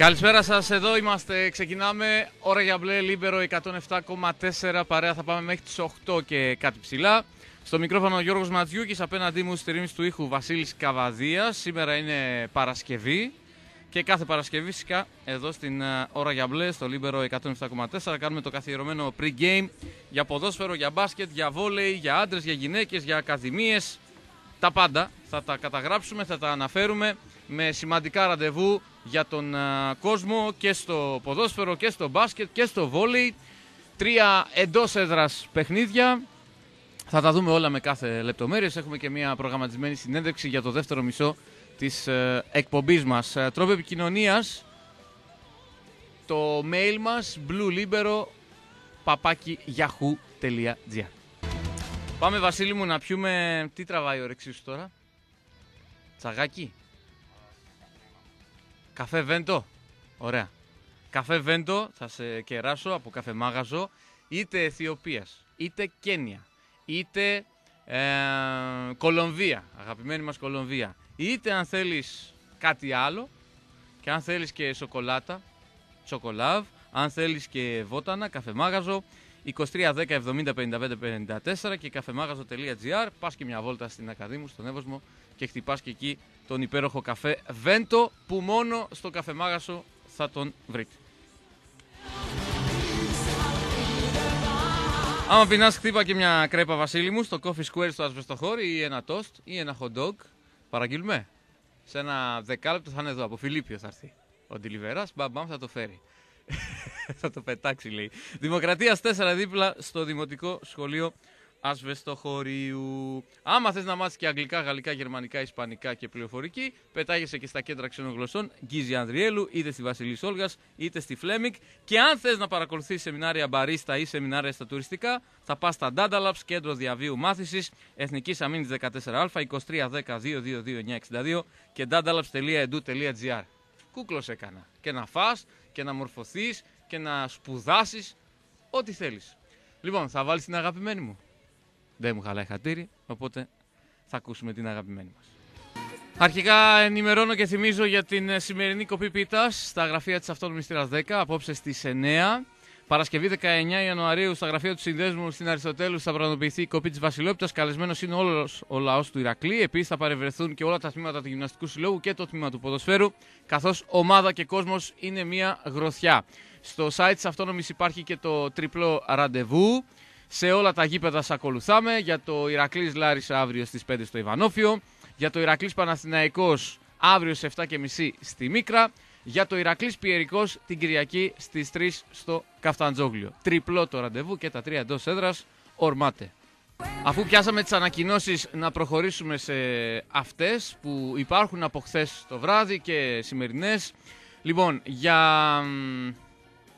Καλησπέρα σας, εδώ είμαστε, ξεκινάμε, ώρα για μπλε, Λίμπερο 107,4, παρέα θα πάμε μέχρι τις 8 και κάτι ψιλά. Στο μικρόφωνο ο Γιώργος Ματζιούκης, απέναντί μου στη ρύθμιση του ήχου Βασίλης Καβαδίας. Σήμερα είναι Παρασκευή και κάθε Παρασκευή φυσικά εδώ στην ε, ώρα για μπλε, στο Λίμπερο 107,4 κάνουμε το καθιερωμένο pre-game για ποδόσφαιρο, για μπάσκετ, για βόλεϊ, για άντρες, για γυναίκες, για ακαδημίες, τα πάντα. Θα τα καταγράψουμε, θα τα αναφέρουμε με σημαντικά ραντεβού για τον α, κόσμο και στο ποδόσφαιρο και στο μπάσκετ και στο βόλεϊ. Τρία εντός έδρας παιχνίδια. Θα τα δούμε όλα με κάθε λεπτομέρειες. Έχουμε και μια προγραμματισμένη συνέντευξη για το δεύτερο μισό της ε, εκπομπής μας. Ε, τρόπο επικοινωνίας, το mail μας bluelibero papaki.yahoo.gr Πάμε Βασίλη μου να πιούμε... Τι τραβάει η όρεξή σου τώρα; Τσαγάκι; Καφέ Βέντο. Ωραία. Καφέ Βέντο θα σε κεράσω από καφέ μάγαζο είτε Αιθιοπίας, είτε Κένια, είτε ε, Κολομβία, αγαπημένη μας Κολομβία. Είτε αν θέλεις κάτι άλλο και αν θέλεις και σοκολάτα, σοκολάβ, αν θέλεις και βότανα, καφέ μάγαζο, 23 10 70 55 54 και καφεμάγαζο.gr. Πας και μια βόλτα στην Ακαδήμου, στον Εύωσμο και χτυπάς και εκεί τον υπέροχο καφέ Βέντο που μόνο στο καφεμάγαζο θα τον βρείτε. Άμα πεινάς χτύπα και μια κρέπα Βασίλη μου στο Coffee Square στο Ασβεστοχώρι ή ένα toast ή ένα hot dog. Παραγγείλουμε. Σε ένα δεκάλεπτο θα είναι εδώ από Φιλίππιο θα έρθει. Ο Ντιλιβεράς μπαμπαμ θα το φέρει. θα το πετάξει λέει. Δημοκρατίας 4 δίπλα στο Δημοτικό Σχολείο Ασβεστοχωρίου. Άμα θες να μάθεις και αγγλικά, γαλλικά, γερμανικά, ισπανικά και πληροφορική, πετάγεσαι και στα κέντρα ξένων γλωσσών Γκίζη Ανδριέλου, είτε στη Βασιλής Όλγας, είτε στη Φλέμικ. Και αν θες να παρακολουθείς σεμινάρια μπαρίστα ή σεμινάρια στα τουριστικά, θα πας στα Data Labs, κέντρο διαβίου μάθησης Εθνικής Αμήνης 14α, 2310 και datalabs.edu.gr. Κούκλος έκανα. Και να φά και να μορφωθείς και να σπουδάσεις ό,τι θέλεις. Λοιπόν, θα βάλεις την αγαπημένη μου. Δεν μου χαλάει χατήρι, οπότε θα ακούσουμε την αγαπημένη μας. Αρχικά ενημερώνω και θυμίζω για την ε, σημερινή κοπή πίτας στα γραφεία της Αυτόνομης 10, απόψε στις 9. Παρασκευή 19 Ιανουαρίου στα γραφεία του Συνδέσμου στην Αριστοτέλου θα πραγματοποιηθεί η κοπή της Βασιλόπιτας. Καλεσμένος είναι όλος ο λαός του Ηρακλή. Επίσης θα παρευρεθούν και όλα τα τμήματα του Γυμναστικού Συλλόγου και το τμήμα του Ποδοσφαίρου. Καθώς ομάδα και κόσμος είναι μια γροθιά. Στο site της Αυτόνομης υπάρχει και το τριπλό ραντεβού. Σε όλα τα γήπεδα σας ακολουθάμε. Για το Ηρακλής Λάρισα αύριο στις 5 στο Ιβανόφιο. Για το Ηρακλής Παναθηναϊκός αύριο στι 7.30 στη Μίκρα. Για το Ηρακλής Πιερικός την Κυριακή στις 3 στο Καφταντζόγλιο. Τριπλό το ραντεβού και τα τρία εντός έδρας ορμάτε. Αφού πιάσαμε τις ανακοινώσεις να προχωρήσουμε σε αυτές που υπάρχουν από χθες το βράδυ και σημερινές. Λοιπόν, για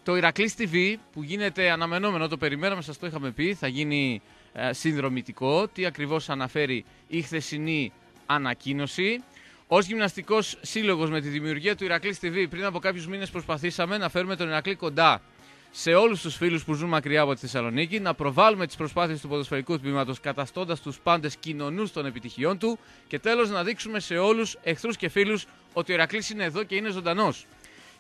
το Ηρακλής TV που γίνεται αναμενόμενο, το περιμέναμε, σας το είχαμε πει, θα γίνει ε, συνδρομητικό. Τι ακριβώς αναφέρει η χθεσινή ανακοίνωση. Ω γυμναστικός σύλλογος με τη δημιουργία του Ηρακλής TV, πριν από κάποιους μήνες προσπαθήσαμε να φέρουμε τον Ηρακλή κοντά σε όλους τους φίλους που ζουν μακριά από τη Θεσσαλονίκη, να προβάλλουμε τις προσπάθειες του ποδοσφαιρικού τμήματος, καταστώντας τους πάντες κοινωνούς των επιτυχιών του και τέλος να δείξουμε σε όλους, εχθρούς και φίλους, ότι ο Ηρακλής είναι εδώ και είναι ζωντανός.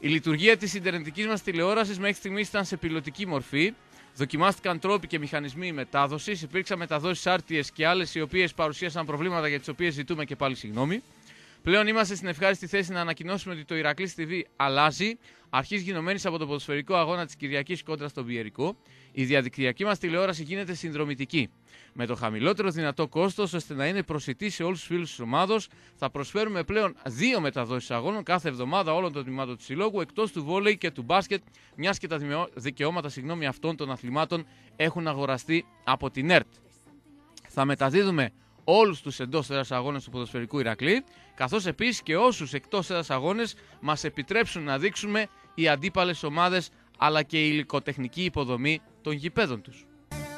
Η λειτουργία της Ιντερνετικής μας τηλεόρασης μέχρι στιγμής ήταν σε πιλωτική μορφή. Δοκιμάστηκαν τρόποι και μηχανισμοί μετάδοσης. Υπήρξαν μεταδόσεις άρτιε και άλλες οι οποίες παρουσίασαν προβλήματα για τις οποίες ζητούμε και πάλι συγγνώμη. Πλέον είμαστε στην ευχάριστη θέση να ανακοινώσουμε ότι το Ηρακλής TV αλλάζει, αρχής γινωμένης από το ποδοσφαιρικό αγώνα της Κυριακής κόντρα στον Πιερικό. Η διαδικτυακή μας τηλεόραση γίνεται συνδρομητική. Με το χαμηλότερο δυνατό κόστος, ώστε να είναι προσιτή σε όλους τους φίλους της ομάδος, θα προσφέρουμε πλέον δύο μεταδόσεις αγώνων κάθε εβδομάδα όλων των τμήματων του συλλόγου, εκτός του βόλεϊ και του μπάσκετ, μιας και τα δικαιώματα συγγνώμη, αυτών των αθλημάτων έχουν αγοραστεί από την ΕΡΤ. Θα μεταδίδουμε όλους τους εντός έδρα αγώνες του ποδοσφαιρικού Ηρακλή, καθώς επίσης και όσους εκτός έδρα αγώνες μας επιτρέψουν να δείξουμε οι αντίπαλες ομάδες αλλά και η υλικοτεχνική υποδομή των γηπέδων τους.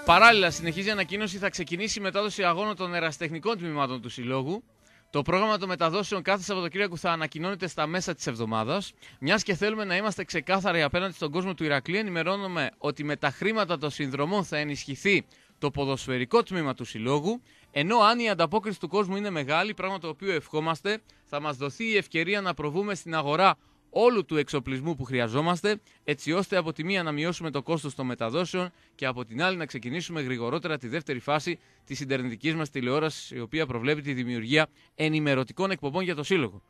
Παράλληλα, συνεχίζει η ανακοίνωση θα ξεκινήσει η μετάδοση αγώνων των εραστεχνικών τμήματων του Συλλόγου. Το πρόγραμμα των μεταδόσεων κάθε Σαββατοκύριακο θα ανακοινώνεται στα μέσα της εβδομάδας. Μιας και θέλουμε να είμαστε ξεκάθαροι απέναντι στον κόσμο του Ηρακλή, ενημερώνουμε ότι με τα χρήματα των συνδρομών θα ενισχυθεί το ποδοσφαιρικό τμήμα του Συλλόγου, ενώ αν η ανταπόκριση του κόσμου είναι μεγάλη, πράγμα το οποίο ευχόμαστε, θα μας δοθεί η ευκαιρία να προβούμε στην αγορά όλου του εξοπλισμού που χρειαζόμαστε, έτσι ώστε από τη μία να μειώσουμε το κόστος των μεταδόσεων και από την άλλη να ξεκινήσουμε γρηγορότερα τη δεύτερη φάση της Ιντερνετικής μας τηλεόρασης, η οποία προβλέπει τη δημιουργία ενημερωτικών εκπομπών για το Σύλλογο.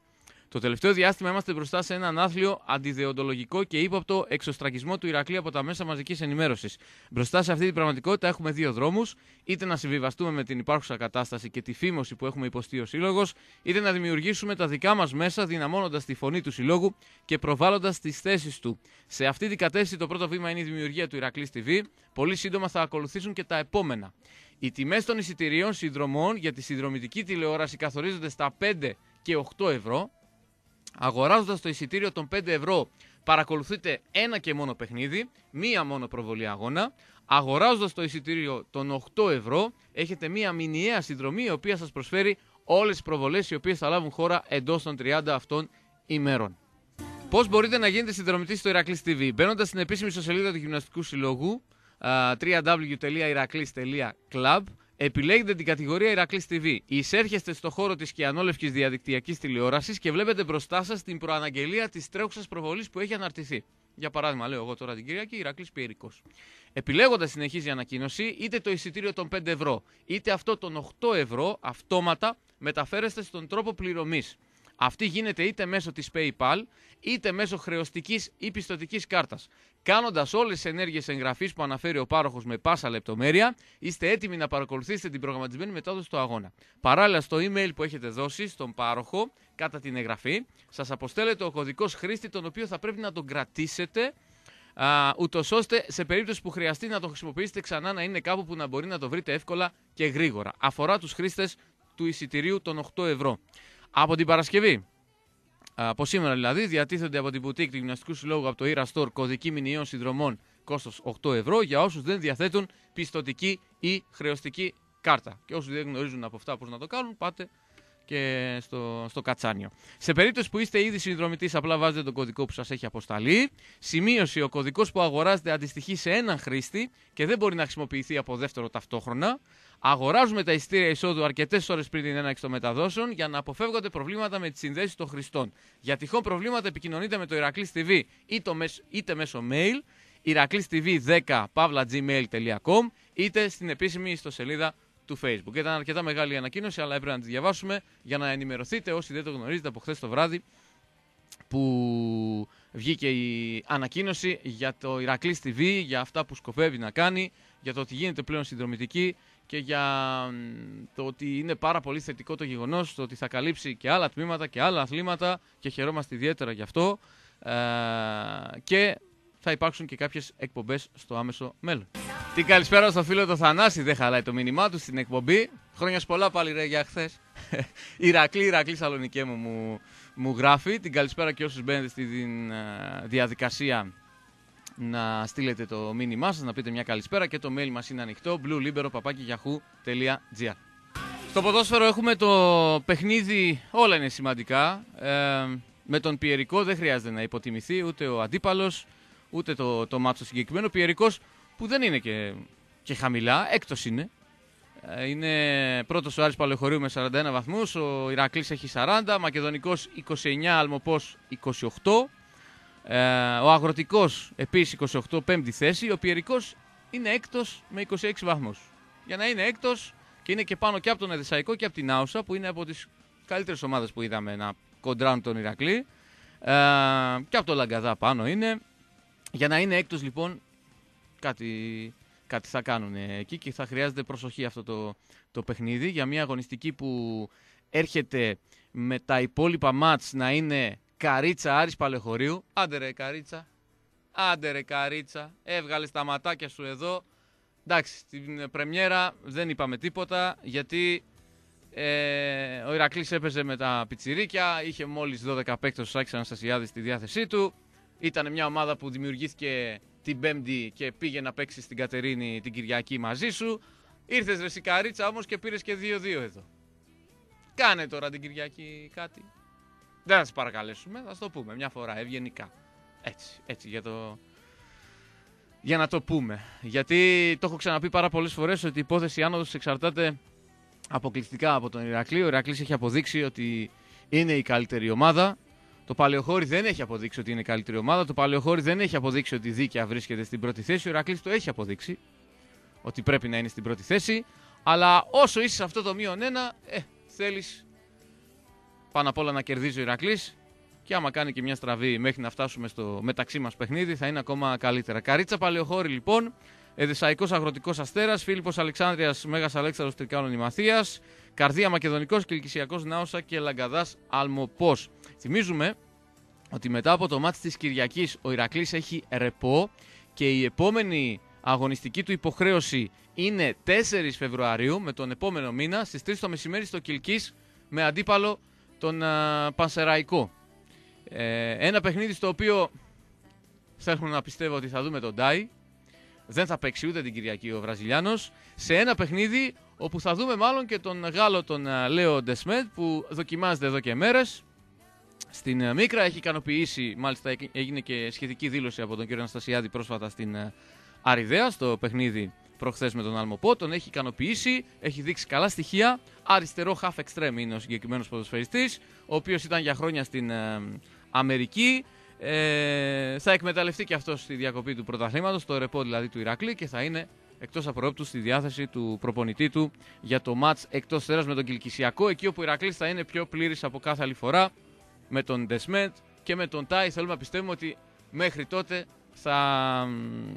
Το τελευταίο διάστημα είμαστε μπροστά σε έναν άθλιο αντιδεοντολογικό και ύποπτο εξωστραγισμό του Ηρακλή από τα μέσα μαζικής ενημέρωσης. Μπροστά σε αυτή την πραγματικότητα έχουμε δύο δρόμους: είτε να συμβιβαστούμε με την υπάρχουσα κατάσταση και τη φήμωση που έχουμε υποστεί ο Σύλλογος, είτε να δημιουργήσουμε τα δικά μας μέσα δυναμώνοντας τη φωνή του Συλλόγου και προβάλλοντας τις θέσεις του. Σε αυτή την κατεύθυνση το πρώτο βήμα είναι η δημιουργία του Ηρακλής TV. Πολύ σύντομα θα ακολουθήσουν και τα επόμενα. Οι τιμές των εισιτηρίων συνδρομών για τη συνδρομητική τηλεόραση καθορίζονται στα 5 και 8 ευρώ. Αγοράζοντας το εισιτήριο των 5 ευρώ παρακολουθείτε ένα και μόνο παιχνίδι, μία μόνο προβολή αγώνα. Αγοράζοντας το εισιτήριο των 8 ευρώ έχετε μία μηνιαία συνδρομή η οποία σας προσφέρει όλες τις προβολές οι οποίες θα λάβουν χώρα εντός των 30 αυτών ημέρων. Πώς μπορείτε να γίνετε συνδρομητής στο Ηρακλής TV, μπαίνοντας στην επίσημη ιστοσελίδα του Γυμναστικού Συλλόγου www.iraklis.club Επιλέγετε την κατηγορία Ηρακλής TV. Εισέρχεστε στο χώρο της Κιανόλευκης διαδικτυακής τηλεόρασης και βλέπετε μπροστά σας την προαναγγελία της τρέχουσας προβολής που έχει αναρτηθεί. Για παράδειγμα, λέω εγώ τώρα την Κυριακή, Ηρακλής Πιερικό. Επιλέγοντας συνεχίζει η ανακοίνωση, είτε το εισιτήριο των 5 ευρώ, είτε αυτό των 8 ευρώ, αυτόματα μεταφέρεστε στον τρόπο πληρωμής. Αυτή γίνεται είτε μέσω της PayPal, είτε μέσω χρεωστικής ή πιστοτικής κάρτας. Κάνοντας όλες τις ενέργειες εγγραφής που αναφέρει ο πάροχος με πάσα λεπτομέρεια, είστε έτοιμοι να παρακολουθήσετε την προγραμματισμένη μετάδοση του αγώνα. Παράλληλα στο email που έχετε δώσει στον πάροχο, κατά την εγγραφή, σας αποστέλλεται ο κωδικός χρήστη, τον οποίο θα πρέπει να τον κρατήσετε ούτως ώστε σε περίπτωση που χρειαστεί να το χρησιμοποιήσετε ξανά να είναι κάπου που να μπορεί να το βρείτε εύκολα και γρήγορα. Αφορά τους χρήστες του εισιτηρίου των 8 ευρώ. Από την Παρασκευή, από σήμερα δηλαδή, διατίθενται από την μπουτίκ του Γυμναστικού Συλλόγου από το Ira Store κωδική μηνιαίων συνδρομών κόστος 8 ευρώ για όσους δεν διαθέτουν πιστοτική ή χρεωστική κάρτα. Και όσου δεν γνωρίζουν από αυτά πώς να το κάνουν, πάτε και στο, στο κατσάνιο. Σε περίπτωση που είστε ήδη συνδρομητής, απλά βάζετε τον κωδικό που σας έχει αποσταλεί. Σημείωση: ο κωδικός που αγοράζετε αντιστοιχεί σε έναν χρήστη και δεν μπορεί να χρησιμοποιηθεί από δεύτερο ταυτόχρονα. Αγοράζουμε τα ειστήρια εισόδου αρκετές ώρες πριν την έναρξη των μεταδόσεων για να αποφεύγονται προβλήματα με τις συνδέσεις των χρηστών. Για τυχόν προβλήματα επικοινωνείτε με το Ηρακλής TV είτε μέσω mail ηρακλήστv10 pavlagmail.com είτε στην επίσημη ιστοσελίδα του Facebook. Ήταν αρκετά μεγάλη ανακοίνωση, αλλά έπρεπε να τη διαβάσουμε για να ενημερωθείτε όσοι δεν το γνωρίζετε από χθες το βράδυ που βγήκε η ανακοίνωση για το Ηρακλής TV, για αυτά που σκοπεύει να κάνει, για το ότι γίνεται πλέον συνδρομητική και για το ότι είναι πάρα πολύ θετικό το γεγονός το ότι θα καλύψει και άλλα τμήματα και άλλα αθλήματα και χαιρόμαστε ιδιαίτερα γι' αυτό ε, και θα υπάρξουν και κάποιες εκπομπές στο άμεσο μέλλον. Την καλησπέρα στο φίλο του Θανάση, δεν χαλάει το μήνυμά του στην εκπομπή. Χρόνια πολλά πάλι ρε για χθες. Ηρακλή, Ηρακλή Σαλονικέ μου, μου, μου γράφει. Την καλησπέρα και όσους μπαίνετε στη διαδικασία να στείλετε το μήνυμά σας, να πείτε μια καλησπέρα και το mail μας είναι ανοιχτό bluelibero.yahoo.gr Στο ποδόσφαιρο έχουμε το παιχνίδι, όλα είναι σημαντικά. Ε, με τον Πιερικό δεν χρειάζεται να υποτιμηθεί ούτε ο αντίπαλος, ούτε το, το μάτσο συγκεκριμένο. Ο Πιερικός που δεν είναι και, και χαμηλά, έκτος είναι. Ε, είναι πρώτος ο Άρης Παλαιοχωρίου με 41 βαθμούς, ο Ηρακλής έχει 40, Μακεδονικός 29, Αλμοπός 28, ε, ο Αγροτικός επίσης 28, πέμπτη θέση, ο Πιερικός είναι έκτος με 26 βαθμούς. Για να είναι έκτος και είναι και πάνω και από τον Εδεσαϊκό και από την Άουσα που είναι από τις καλύτερες ομάδες που είδαμε να κοντράνουν τον Ηρακλή ε, και από το Λαγκαδά πάνω είναι. Για να είναι έκτος λοιπόν κάτι, κάτι θα κάνουν εκεί και θα χρειάζεται προσοχή αυτό το, το παιχνίδι για μια αγωνιστική που έρχεται με τα υπόλοιπα μάτς να είναι Καρίτσα Άρης Παλαιχωρίου. Άντε ρε Καρίτσα, άντε ρε Καρίτσα, έβγαλε τα ματάκια σου εδώ. Εντάξει, στην πρεμιέρα δεν είπαμε τίποτα γιατί ε, ο Ηρακλής έπαιζε με τα πιτσιρίκια, είχε μόλις 12 παίκτες ο Σάκης Αναστασιάδης στη διάθεσή του. Ήταν μια ομάδα που δημιουργήθηκε την Πέμπτη και πήγε να παίξει στην Κατερίνη την Κυριακή μαζί σου. Ήρθες ρε Σικαρίτσα όμως και πήρες και 2-2 εδώ. Κάνε τώρα την Κυριακή κάτι. Δεν θα σα παρακαλέσουμε, θα το πούμε μια φορά ευγενικά. Έτσι, έτσι για το. Για να το πούμε. Γιατί το έχω ξαναπεί πάρα πολλές φορές ότι η υπόθεση άνοδος εξαρτάται αποκλειστικά από τον Ηρακλή. Ο Ηρακλής έχει αποδείξει ότι είναι η καλύτερη ομάδα Το Παλαιοχώρι δεν έχει αποδείξει ότι είναι καλύτερη ομάδα. Το Παλαιοχώρι δεν έχει αποδείξει ότι δίκαια βρίσκεται στην πρώτη θέση. Ο Ηρακλής το έχει αποδείξει ότι πρέπει να είναι στην πρώτη θέση. Αλλά όσο είσαι σε αυτό το μείον ένα, ε, θέλεις πάνω απ' όλα να κερδίζει ο Ηρακλής και άμα κάνει και μια στραβή μέχρι να φτάσουμε στο μεταξύ μας παιχνίδι θα είναι ακόμα καλύτερα. Καρίτσα Παλαιοχώρη λοιπόν, Εδεσαϊκός Αγροτικός Αστέρας, Φίλιππος Αλεξάνδρειας Μέγας Αλέξανδρος Τρικάνων Ημαθίας, Καρδία Μακεδονικός Κιλκυσιακός Νάωσα και Λαγκαδάς Αλμοπός. Θυμίζουμε ότι μετά από το μάτι της Κυριακής ο Ηρακλής έχει ρεπό και η επόμενη αγωνιστική του υποχρέωση είναι 4 Φεβρουαρίου με τον επόμενο μήνα στις 3 το μεσημέρι στο Κιλκής με αντίπαλο τον α, Πανσεραϊκό. Ε, ένα παιχνίδι στο οποίο θέλουμε να πιστεύω ότι θα δούμε τον Ντάι. Δεν θα παίξει ούτε την Κυριακή ο Βραζιλιάνος. Σε ένα παιχνίδι όπου θα δούμε μάλλον και τον Γάλλο τον Λέο Ντεσμέτ που δοκιμάζεται εδώ και μέρες. Στην Μίκρα έχει ικανοποιήσει, μάλιστα έγινε και σχετική δήλωση από τον κύριο Αναστασιάδη πρόσφατα στην Αριδέα στο παιχνίδι προχθές με τον Αλμοπό. Τον έχει ικανοποιήσει, έχει δείξει καλά στοιχεία. Αριστερό half extreme είναι ο συγκεκριμένος ποδοσφαιριστής, ο οποίος ήταν για χρόνια στην ε, Αμερική. Ε, θα εκμεταλλευτεί και αυτός στη διακοπή του πρωταθλήματος, το ρεπό δηλαδή του Ηρακλή και θα είναι εκτός απορρόπτου στη διάθεση του προπονητή του για το ματ εκτός θέρας με τον Κιλκυσιακό. Εκεί όπου ο Ηρακλής θα είναι πιο πλήρης από κάθε άλλη φορά με τον Ντεσμέτ και με τον Τάι. Θέλουμε να πιστεύουμε ότι μέχρι τότε θα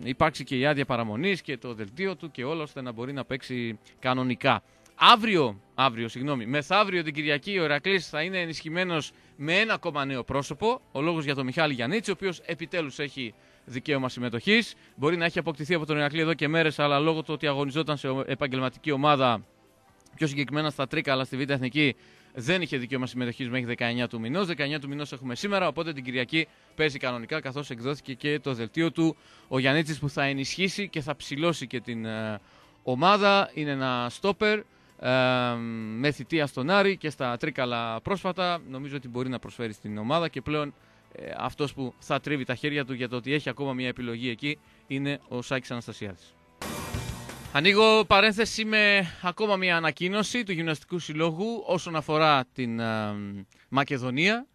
υπάρξει και η άδεια παραμονής και το δελτίο του και όλα ώστε να μπορεί να παίξει κανονικά. Αύριο, αύριο συγγνώμη, μεθαύριο την Κυριακή ο Ερακλής θα είναι ενισχυμένος με ένα ακόμα νέο πρόσωπο. Ο λόγος για τον Μιχάλη Γιαννίτση, ο οποίος επιτέλους έχει δικαίωμα συμμετοχής. Μπορεί να έχει αποκτηθεί από τον Ερακλή εδώ και μέρες, αλλά λόγω του ότι αγωνιζόταν σε επαγγελματική ομάδα, πιο συγκεκριμένα στα Τρίκα, αλλά στη Β' Εθνική, δεν είχε δικαίωμα συμμετοχής μέχρι 19 του μηνός. 19 του μηνός έχουμε σήμερα, οπότε την Κυριακή παίζει κανονικά καθώς εκδόθηκε και το δελτίο του. Ο Γιάννη που θα ενισχύσει και θα ψηλώσει και την ε, ομάδα. Είναι ένα στόπερ ε, με θητεία στον Άρη και στα τρίκαλα πρόσφατα. Νομίζω ότι μπορεί να προσφέρει στην ομάδα και πλέον ε, αυτός που θα τρίβει τα χέρια του για το ότι έχει ακόμα μια επιλογή εκεί είναι ο Σάκης Αναστασιάδης. Ανοίγω παρένθεση με ακόμα μια ανακοίνωση του Γυμναστικού Συλλόγου όσον αφορά την ε, Μακεδονία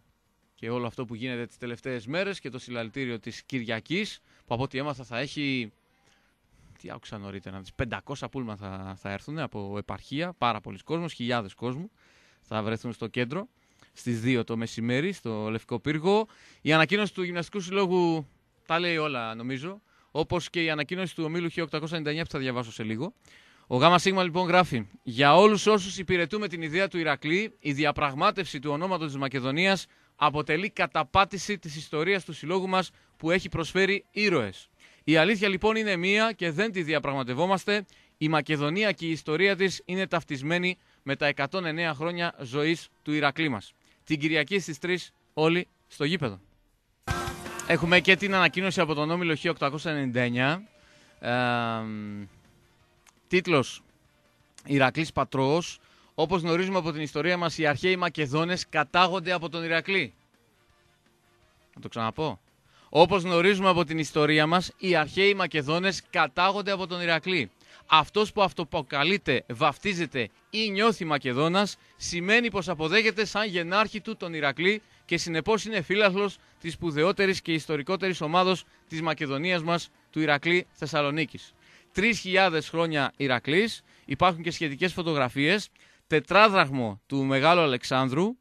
και όλο αυτό που γίνεται τις τελευταίες μέρες και το συλλαλητήριο της Κυριακής που από ό,τι έμαθα θα έχει τι άκουσα νωρίτερα, 500 πούλμα θα, θα έρθουν από επαρχία, πάρα πολλοί κόσμος, χιλιάδες κόσμου θα βρεθούν στο κέντρο στις 2 το μεσημέρι στο Λευκό Πύργο. Η ανακοίνωση του Γυμναστικού Συλλόγου τα λέει όλα νομίζω όπως και η ανακοίνωση του ομίλου 1899 που θα διαβάσω σε λίγο. Ο Γάμα Σίγμα λοιπόν γράφει: Για όλους όσους υπηρετούμε την ιδέα του Ηρακλή, η διαπραγμάτευση του ονόματος της Μακεδονίας αποτελεί καταπάτηση της ιστορίας του συλλόγου μας που έχει προσφέρει ήρωες. Η αλήθεια λοιπόν είναι μία και δεν τη διαπραγματευόμαστε. Η Μακεδονία και η ιστορία της είναι ταυτισμένη με τα 109 χρόνια ζωής του Ηρακλή μας. Την Κυριακή στις 3 όλοι στο γήπεδο. Έχουμε και την ανακοίνωση από τον Όμιλο 1899. Ε, τίτλος Ηρακλής Πατρός. Όπως γνωρίζουμε από την ιστορία μας, οι αρχαίοι Μακεδόνες κατάγονται από τον Ηρακλή. Να το ξαναπώ. Όπως γνωρίζουμε από την ιστορία μας, οι αρχαίοι Μακεδόνες κατάγονται από τον Ηρακλή. Αυτός που αυτοποκαλείται, βαφτίζεται ή νιώθει Μακεδόνας, σημαίνει πως αποδέχεται σαν γενάρχη του τον Ηρακλή και συνεπώς είναι φίλαθλος της σπουδαιότερης και ιστορικότερης ομάδος της Μακεδονίας μας, του Ηρακλή Θεσσαλονίκης. 3.000 χρόνια Ηρακλής, υπάρχουν και σχετικές φωτογραφίες, τετράδραχμο του Μεγάλου Αλεξάνδρου,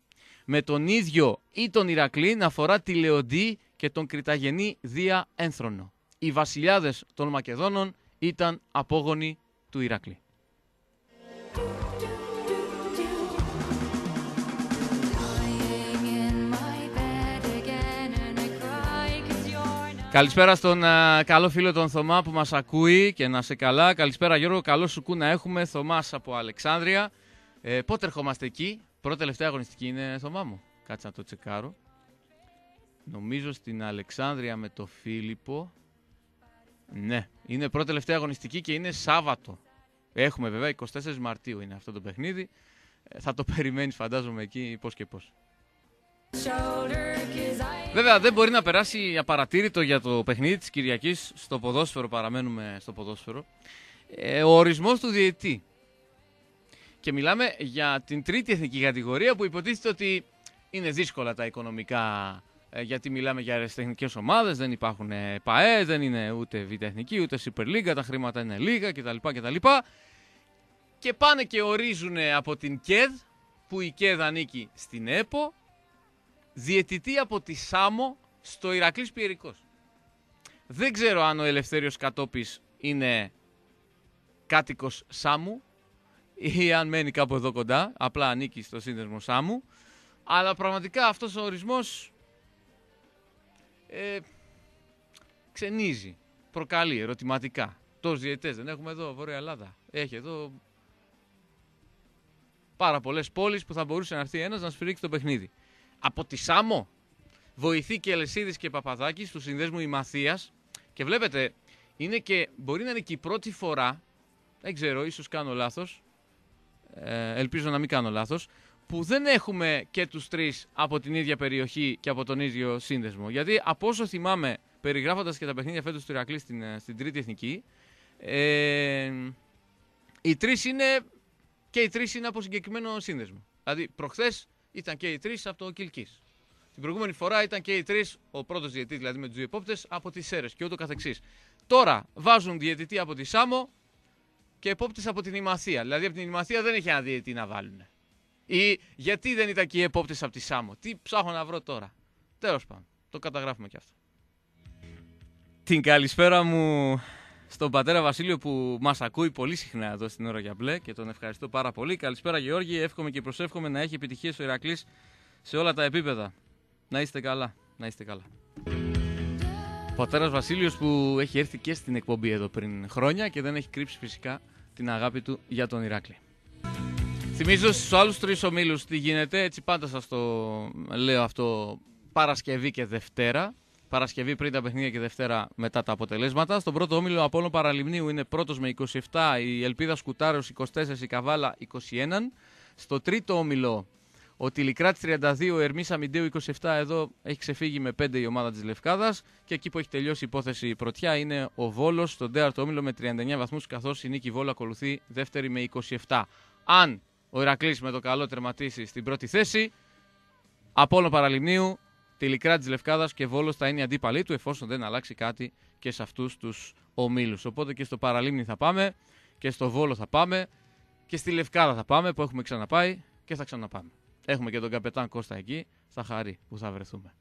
με τον ίδιο ή τον Ηρακλή να φορά τη Λεοντή και τον Κριταγενή Δία Ένθρονο. Οι βασιλιάδες των Μακεδόνων ήταν απόγονοι του Ηρακλή. Καλησπέρα στον καλό φίλο τον Θωμά που μας ακούει και να σε καλά. Καλησπέρα Γιώργο, καλό σου κου να έχουμε. Θωμάς από Αλεξάνδρεια. Ε, πότε ερχόμαστε εκεί, πρώτη τελευταία αγωνιστική είναι Θωμά μου. Κάτσε να το τσεκάρω. Νομίζω στην Αλεξάνδρεια με το Φίλιππο. Ναι, είναι πρώτη τελευταία αγωνιστική και είναι Σάββατο. Έχουμε βέβαια 24 Μαρτίου είναι αυτό το παιχνίδι. Ε, θα το περιμένεις φαντάζομαι εκεί πώς και πώς. Βέβαια δεν μπορεί να περάσει απαρατήρητο για το παιχνίδι της Κυριακής στο ποδόσφαιρο, παραμένουμε στο ποδόσφαιρο, ε, ο ορισμός του διαιτή. Και μιλάμε για την τρίτη εθνική κατηγορία που υποτίθεται ότι Είναι δύσκολα τα οικονομικά ε, γιατί μιλάμε για αεραστεχνικές ομάδες, δεν υπάρχουν ε, ΠαΕ, δεν είναι ούτε βιτεχνική ούτε Super League, τα χρήματα είναι λίγα κτλ. κτλ. Και πάνε και ορίζουν από την ΚΕΔ, που η ΚΕΔ ανήκει στην ΕΠΟ, διαιτητή από τη ΣΑΜΟ στο Ηρακλής Πιερικός. Δεν ξέρω αν ο Ελευθέριος Κατόπης είναι κάτοικος Σάμου ή αν μένει κάπου εδώ κοντά, απλά ανήκει στο σύνδεσμο Σάμου. Αλλά πραγματικά αυτός ο ορισμός ε, ξενίζει, προκαλεί ερωτηματικά. Τόσους διαιτητές δεν έχουμε εδώ, Βόρεια Ελλάδα. Έχει εδώ πάρα πολλές πόλεις που θα μπορούσε να έρθει ένας να σφυρίξει το παιχνίδι. Από τη Σάμο βοηθεί και Ελεσίδης και Παπαδάκης του συνδέσμου Ημαθίας και βλέπετε είναι και, μπορεί να είναι και η πρώτη φορά, δεν ξέρω, ίσως κάνω λάθος, ε, ελπίζω να μην κάνω λάθος, που δεν έχουμε και τους τρεις από την ίδια περιοχή και από τον ίδιο σύνδεσμο. Γιατί από όσο θυμάμαι, περιγράφοντας και τα παιχνίδια φέτος του Ηρακλή στην, ε, στην τρίτη εθνική, ε, οι τρεις είναι και οι τρεις είναι από συγκεκριμένο σύνδεσμο. Δηλαδή προχθές ήταν και οι τρεις από το Κιλκής. Την προηγούμενη φορά ήταν και οι τρεις, ο πρώτος διαιτητής δηλαδή με τους δύο επόπτες, από τις ΣΕΡΕ και ούτω καθεξής. Τώρα βάζουν διαιτητή από τη ΣΑΜΟ και επόπτες από την Ημαθία. Δηλαδή από την Ημαθία δεν έχει ένα διαιτητή να βάλουν. Ή γιατί δεν ήταν και οι επόπτες από τη ΣΑΜΟ. Τι ψάχνω να βρω τώρα; Τέλος πάντων. Το καταγράφουμε και αυτό. Την καλησπέρα μου στον πατέρα Βασίλειο που μας ακούει πολύ συχνά εδώ στην ώρα για μπλε και τον ευχαριστώ πάρα πολύ. Καλησπέρα Γεώργη, εύχομαι και προσεύχομαι να έχει επιτυχίες ο Ηρακλής σε όλα τα επίπεδα. Να είστε καλά. Να είστε καλά. Ο πατέρας Βασίλειος που έχει έρθει και στην εκπομπή εδώ πριν χρόνια και δεν έχει κρύψει φυσικά την αγάπη του για τον Ηράκλη. Θυμίζω στους άλλους τρεις ομίλους τι γίνεται, έτσι πάντα σας το λέω αυτό Παρασκευή και Δευτέρα. Παρασκευή πριν τα παιχνίδια και Δευτέρα μετά τα αποτελέσματα. Στον πρώτο όμιλο ο Απόλλων Παραλιμνίου είναι πρώτος με 27, η Ελπίδας Σκουτάρος 24, η Καβάλα 21. Στο τρίτο όμιλο ο Τηλικράτης 32, ο Ερμής Αμιντέου 27 εδώ έχει ξεφύγει με 5 η ομάδα της Λευκάδας. Και εκεί που έχει τελειώσει η υπόθεση η πρωτιά είναι ο Βόλος στον τέταρτο όμιλο με 39 βαθμούς, καθώς η Νίκη Βόλο ακολουθεί δεύτερη με 27. Αν ο Ηρακλή με το καλό τερματίσει στην πρώτη θέση, Απόλο Παραλιμνίου, Τηλικράτης Λευκάδας και Βόλος θα είναι οι αντίπαλοι του, εφόσον δεν αλλάξει κάτι και σε αυτούς τους ομίλους. Οπότε και στο Παραλίμνη θα πάμε και στο Βόλο θα πάμε και στη Λευκάδα θα πάμε που έχουμε ξαναπάει και θα ξαναπάμε. Έχουμε και τον καπετάν Κώστα εκεί, θα χαρεί που θα βρεθούμε.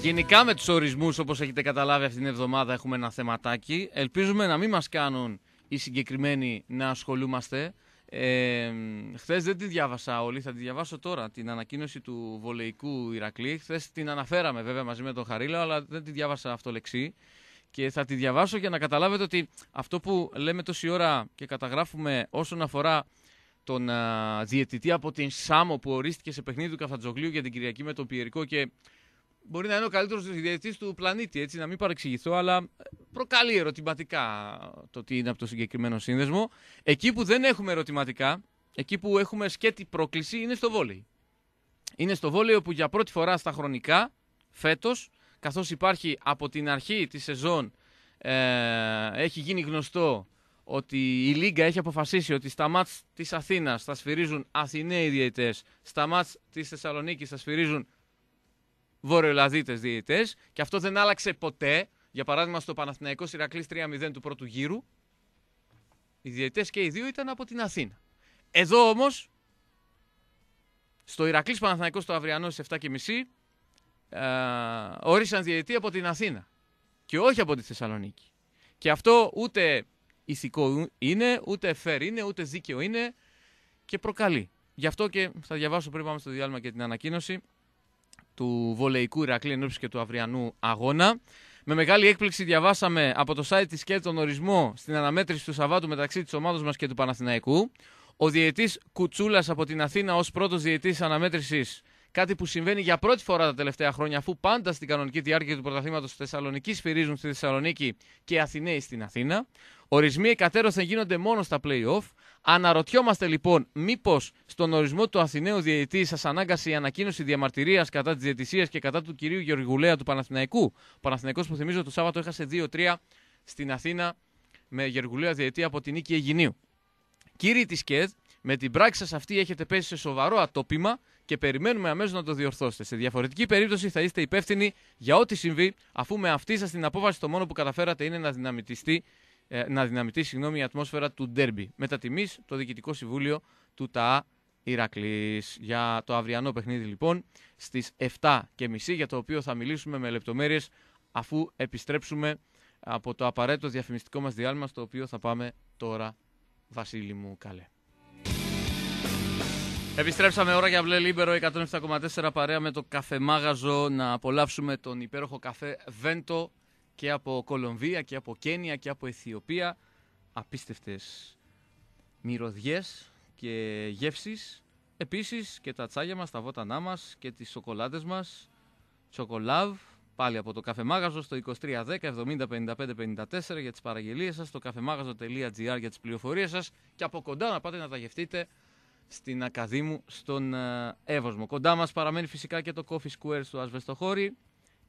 Γενικά με τους ορισμούς όπως έχετε καταλάβει αυτήν την εβδομάδα έχουμε ένα θεματάκι. Ελπίζουμε να μην μας κάνουν οι συγκεκριμένοι να ασχολούμαστε. Ε, Χθες δεν τη διάβασα όλη, θα τη διαβάσω τώρα την ανακοίνωση του βολεϊκού Ηρακλή. Χθες την αναφέραμε βέβαια μαζί με τον Χαρίλα, αλλά δεν τη διάβασα αυτό λεξί. Και θα τη διαβάσω για να καταλάβετε ότι αυτό που λέμε τόση ώρα και καταγράφουμε όσον αφορά τον uh, διαιτητή από την Σάμο που ορίστηκε σε παιχνίδι του Καφατζογλίου για την Κυριακή με τον Πιερικό και μπορεί να είναι ο καλύτερος διαιτητής του πλανήτη, έτσι να μην παρεξηγηθώ, αλλά προκαλεί ερωτηματικά το τι είναι από το συγκεκριμένο σύνδεσμο. Εκεί που δεν έχουμε ερωτηματικά, εκεί που έχουμε σκέτη πρόκληση, είναι στο βόλεϊ. Είναι στο βόλεϊ όπου για πρώτη φορά στα χρονικά, φέτος, καθώς υπάρχει από την αρχή τη σεζόν, ε, έχει γίνει γνωστό ότι η Λίγκα έχει αποφασίσει ότι στα μάτς της Αθήνας θα σφυρίζουν Αθηναίοι διαιτητές, στα μάτς της Θεσσαλονίκης θα σφυρίζουν Βορειοελλαδίτες διαιτητές και αυτό δεν άλλαξε ποτέ. Για παράδειγμα στο Παναθηναϊκό Σιρακλής 3-0 του πρώτου γύρου, οι διαιτητές και οι δύο ήταν από την Αθήνα. Εδώ όμως, στο Ηρακλής Παναθηναϊκός στο Αυριανό στις 7.30, ε, όρισαν διαιτητή από την Αθήνα και όχι από τη Θεσσαλονίκη. Και αυτό ούτε ηθικό είναι, ούτε fair είναι, ούτε δίκαιο είναι και προκαλεί. Γι' αυτό και θα διαβάσω πριν πάμε στο διάλειμμα και την ανακοίνωση του βολεϊκού Ηρακλή ενόψη και του αυριανού αγώνα. Με μεγάλη έκπληξη διαβάσαμε από το site της ΚΕΤ τον ορισμό στην αναμέτρηση του Σαββάτου μεταξύ της ομάδας μας και του Παναθηναϊκού. Ο διαιτής Κουτσούλας από την Αθήνα ως πρώτος διαιτής αναμέτρησης Κάτι που συμβαίνει για πρώτη φορά τα τελευταία χρόνια, αφού πάντα στην κανονική διάρκεια του πρωταθλήματος Θεσσαλονίκης σφυρίζουν στη Θεσσαλονίκη και Αθηναίοι στην Αθήνα. Ορισμοί εκατέρωθεν γίνονται μόνο στα playoff. Αναρωτιόμαστε λοιπόν, μήπως στον ορισμό του Αθηναίου διαιτητή σας ανάγκασε η ανακοίνωση διαμαρτυρίας κατά της διαιτησίας και κατά του κυρίου Γεωργουλέα του Παναθηναϊκού; Ο Παναθηναϊκός που θυμίζω το Σάββατο έχασε 2-3 στην Αθήνα με Γεωργουλέα διαιτητή από την νίκη Αιγινίου. Κύριοι της ΚΕΔ, Με την πράξη σας αυτή έχετε πέσει σε σοβαρό ατόπιμα και περιμένουμε αμέσως να το διορθώσετε. Σε διαφορετική περίπτωση θα είστε υπεύθυνοι για ό,τι συμβεί, αφού με αυτή σας την απόφαση το μόνο που καταφέρατε είναι να δυναμητιστεί ε, να δυναμητεί συγγνώμη, η ατμόσφαιρα του ντέρμπι. Μετά τιμής το Διοικητικό Συμβούλιο του ΤΑΑ Ηρακλής. Για το αυριανό παιχνίδι λοιπόν στις 7.30 για το οποίο θα μιλήσουμε με λεπτομέρειες αφού επιστρέψουμε από το απαραίτητο διαφημιστικό μας διάλειμμα στο οποίο θα πάμε τώρα Βασίλη μου καλέ. Επιστρέψαμε ώρα για Μπλε Λίμπερο 107,4 παρέα με το καφεμάγαζο να απολαύσουμε τον υπέροχο καφέ Βέντο και από Κολομβία και από Κένια και από Αιθιοπία. Απίστευτες μυρωδιές και γεύσεις. Επίσης και τα τσάγια μας, τα βότανά μας και τις σοκολάτες μας. Τσοκολάβ, πάλι από το καφεμάγαζο στο 2310 70 55 54 για τις παραγγελίες σας, στο καφεμάγαζο.gr για τις πληροφορίες σας και από κοντά να πάτε να τα γευτείτε στην Ακαδήμου στον ε, Εύωσμο. Κοντά μας παραμένει φυσικά και το Coffee Square στο Ασβεστοχώρι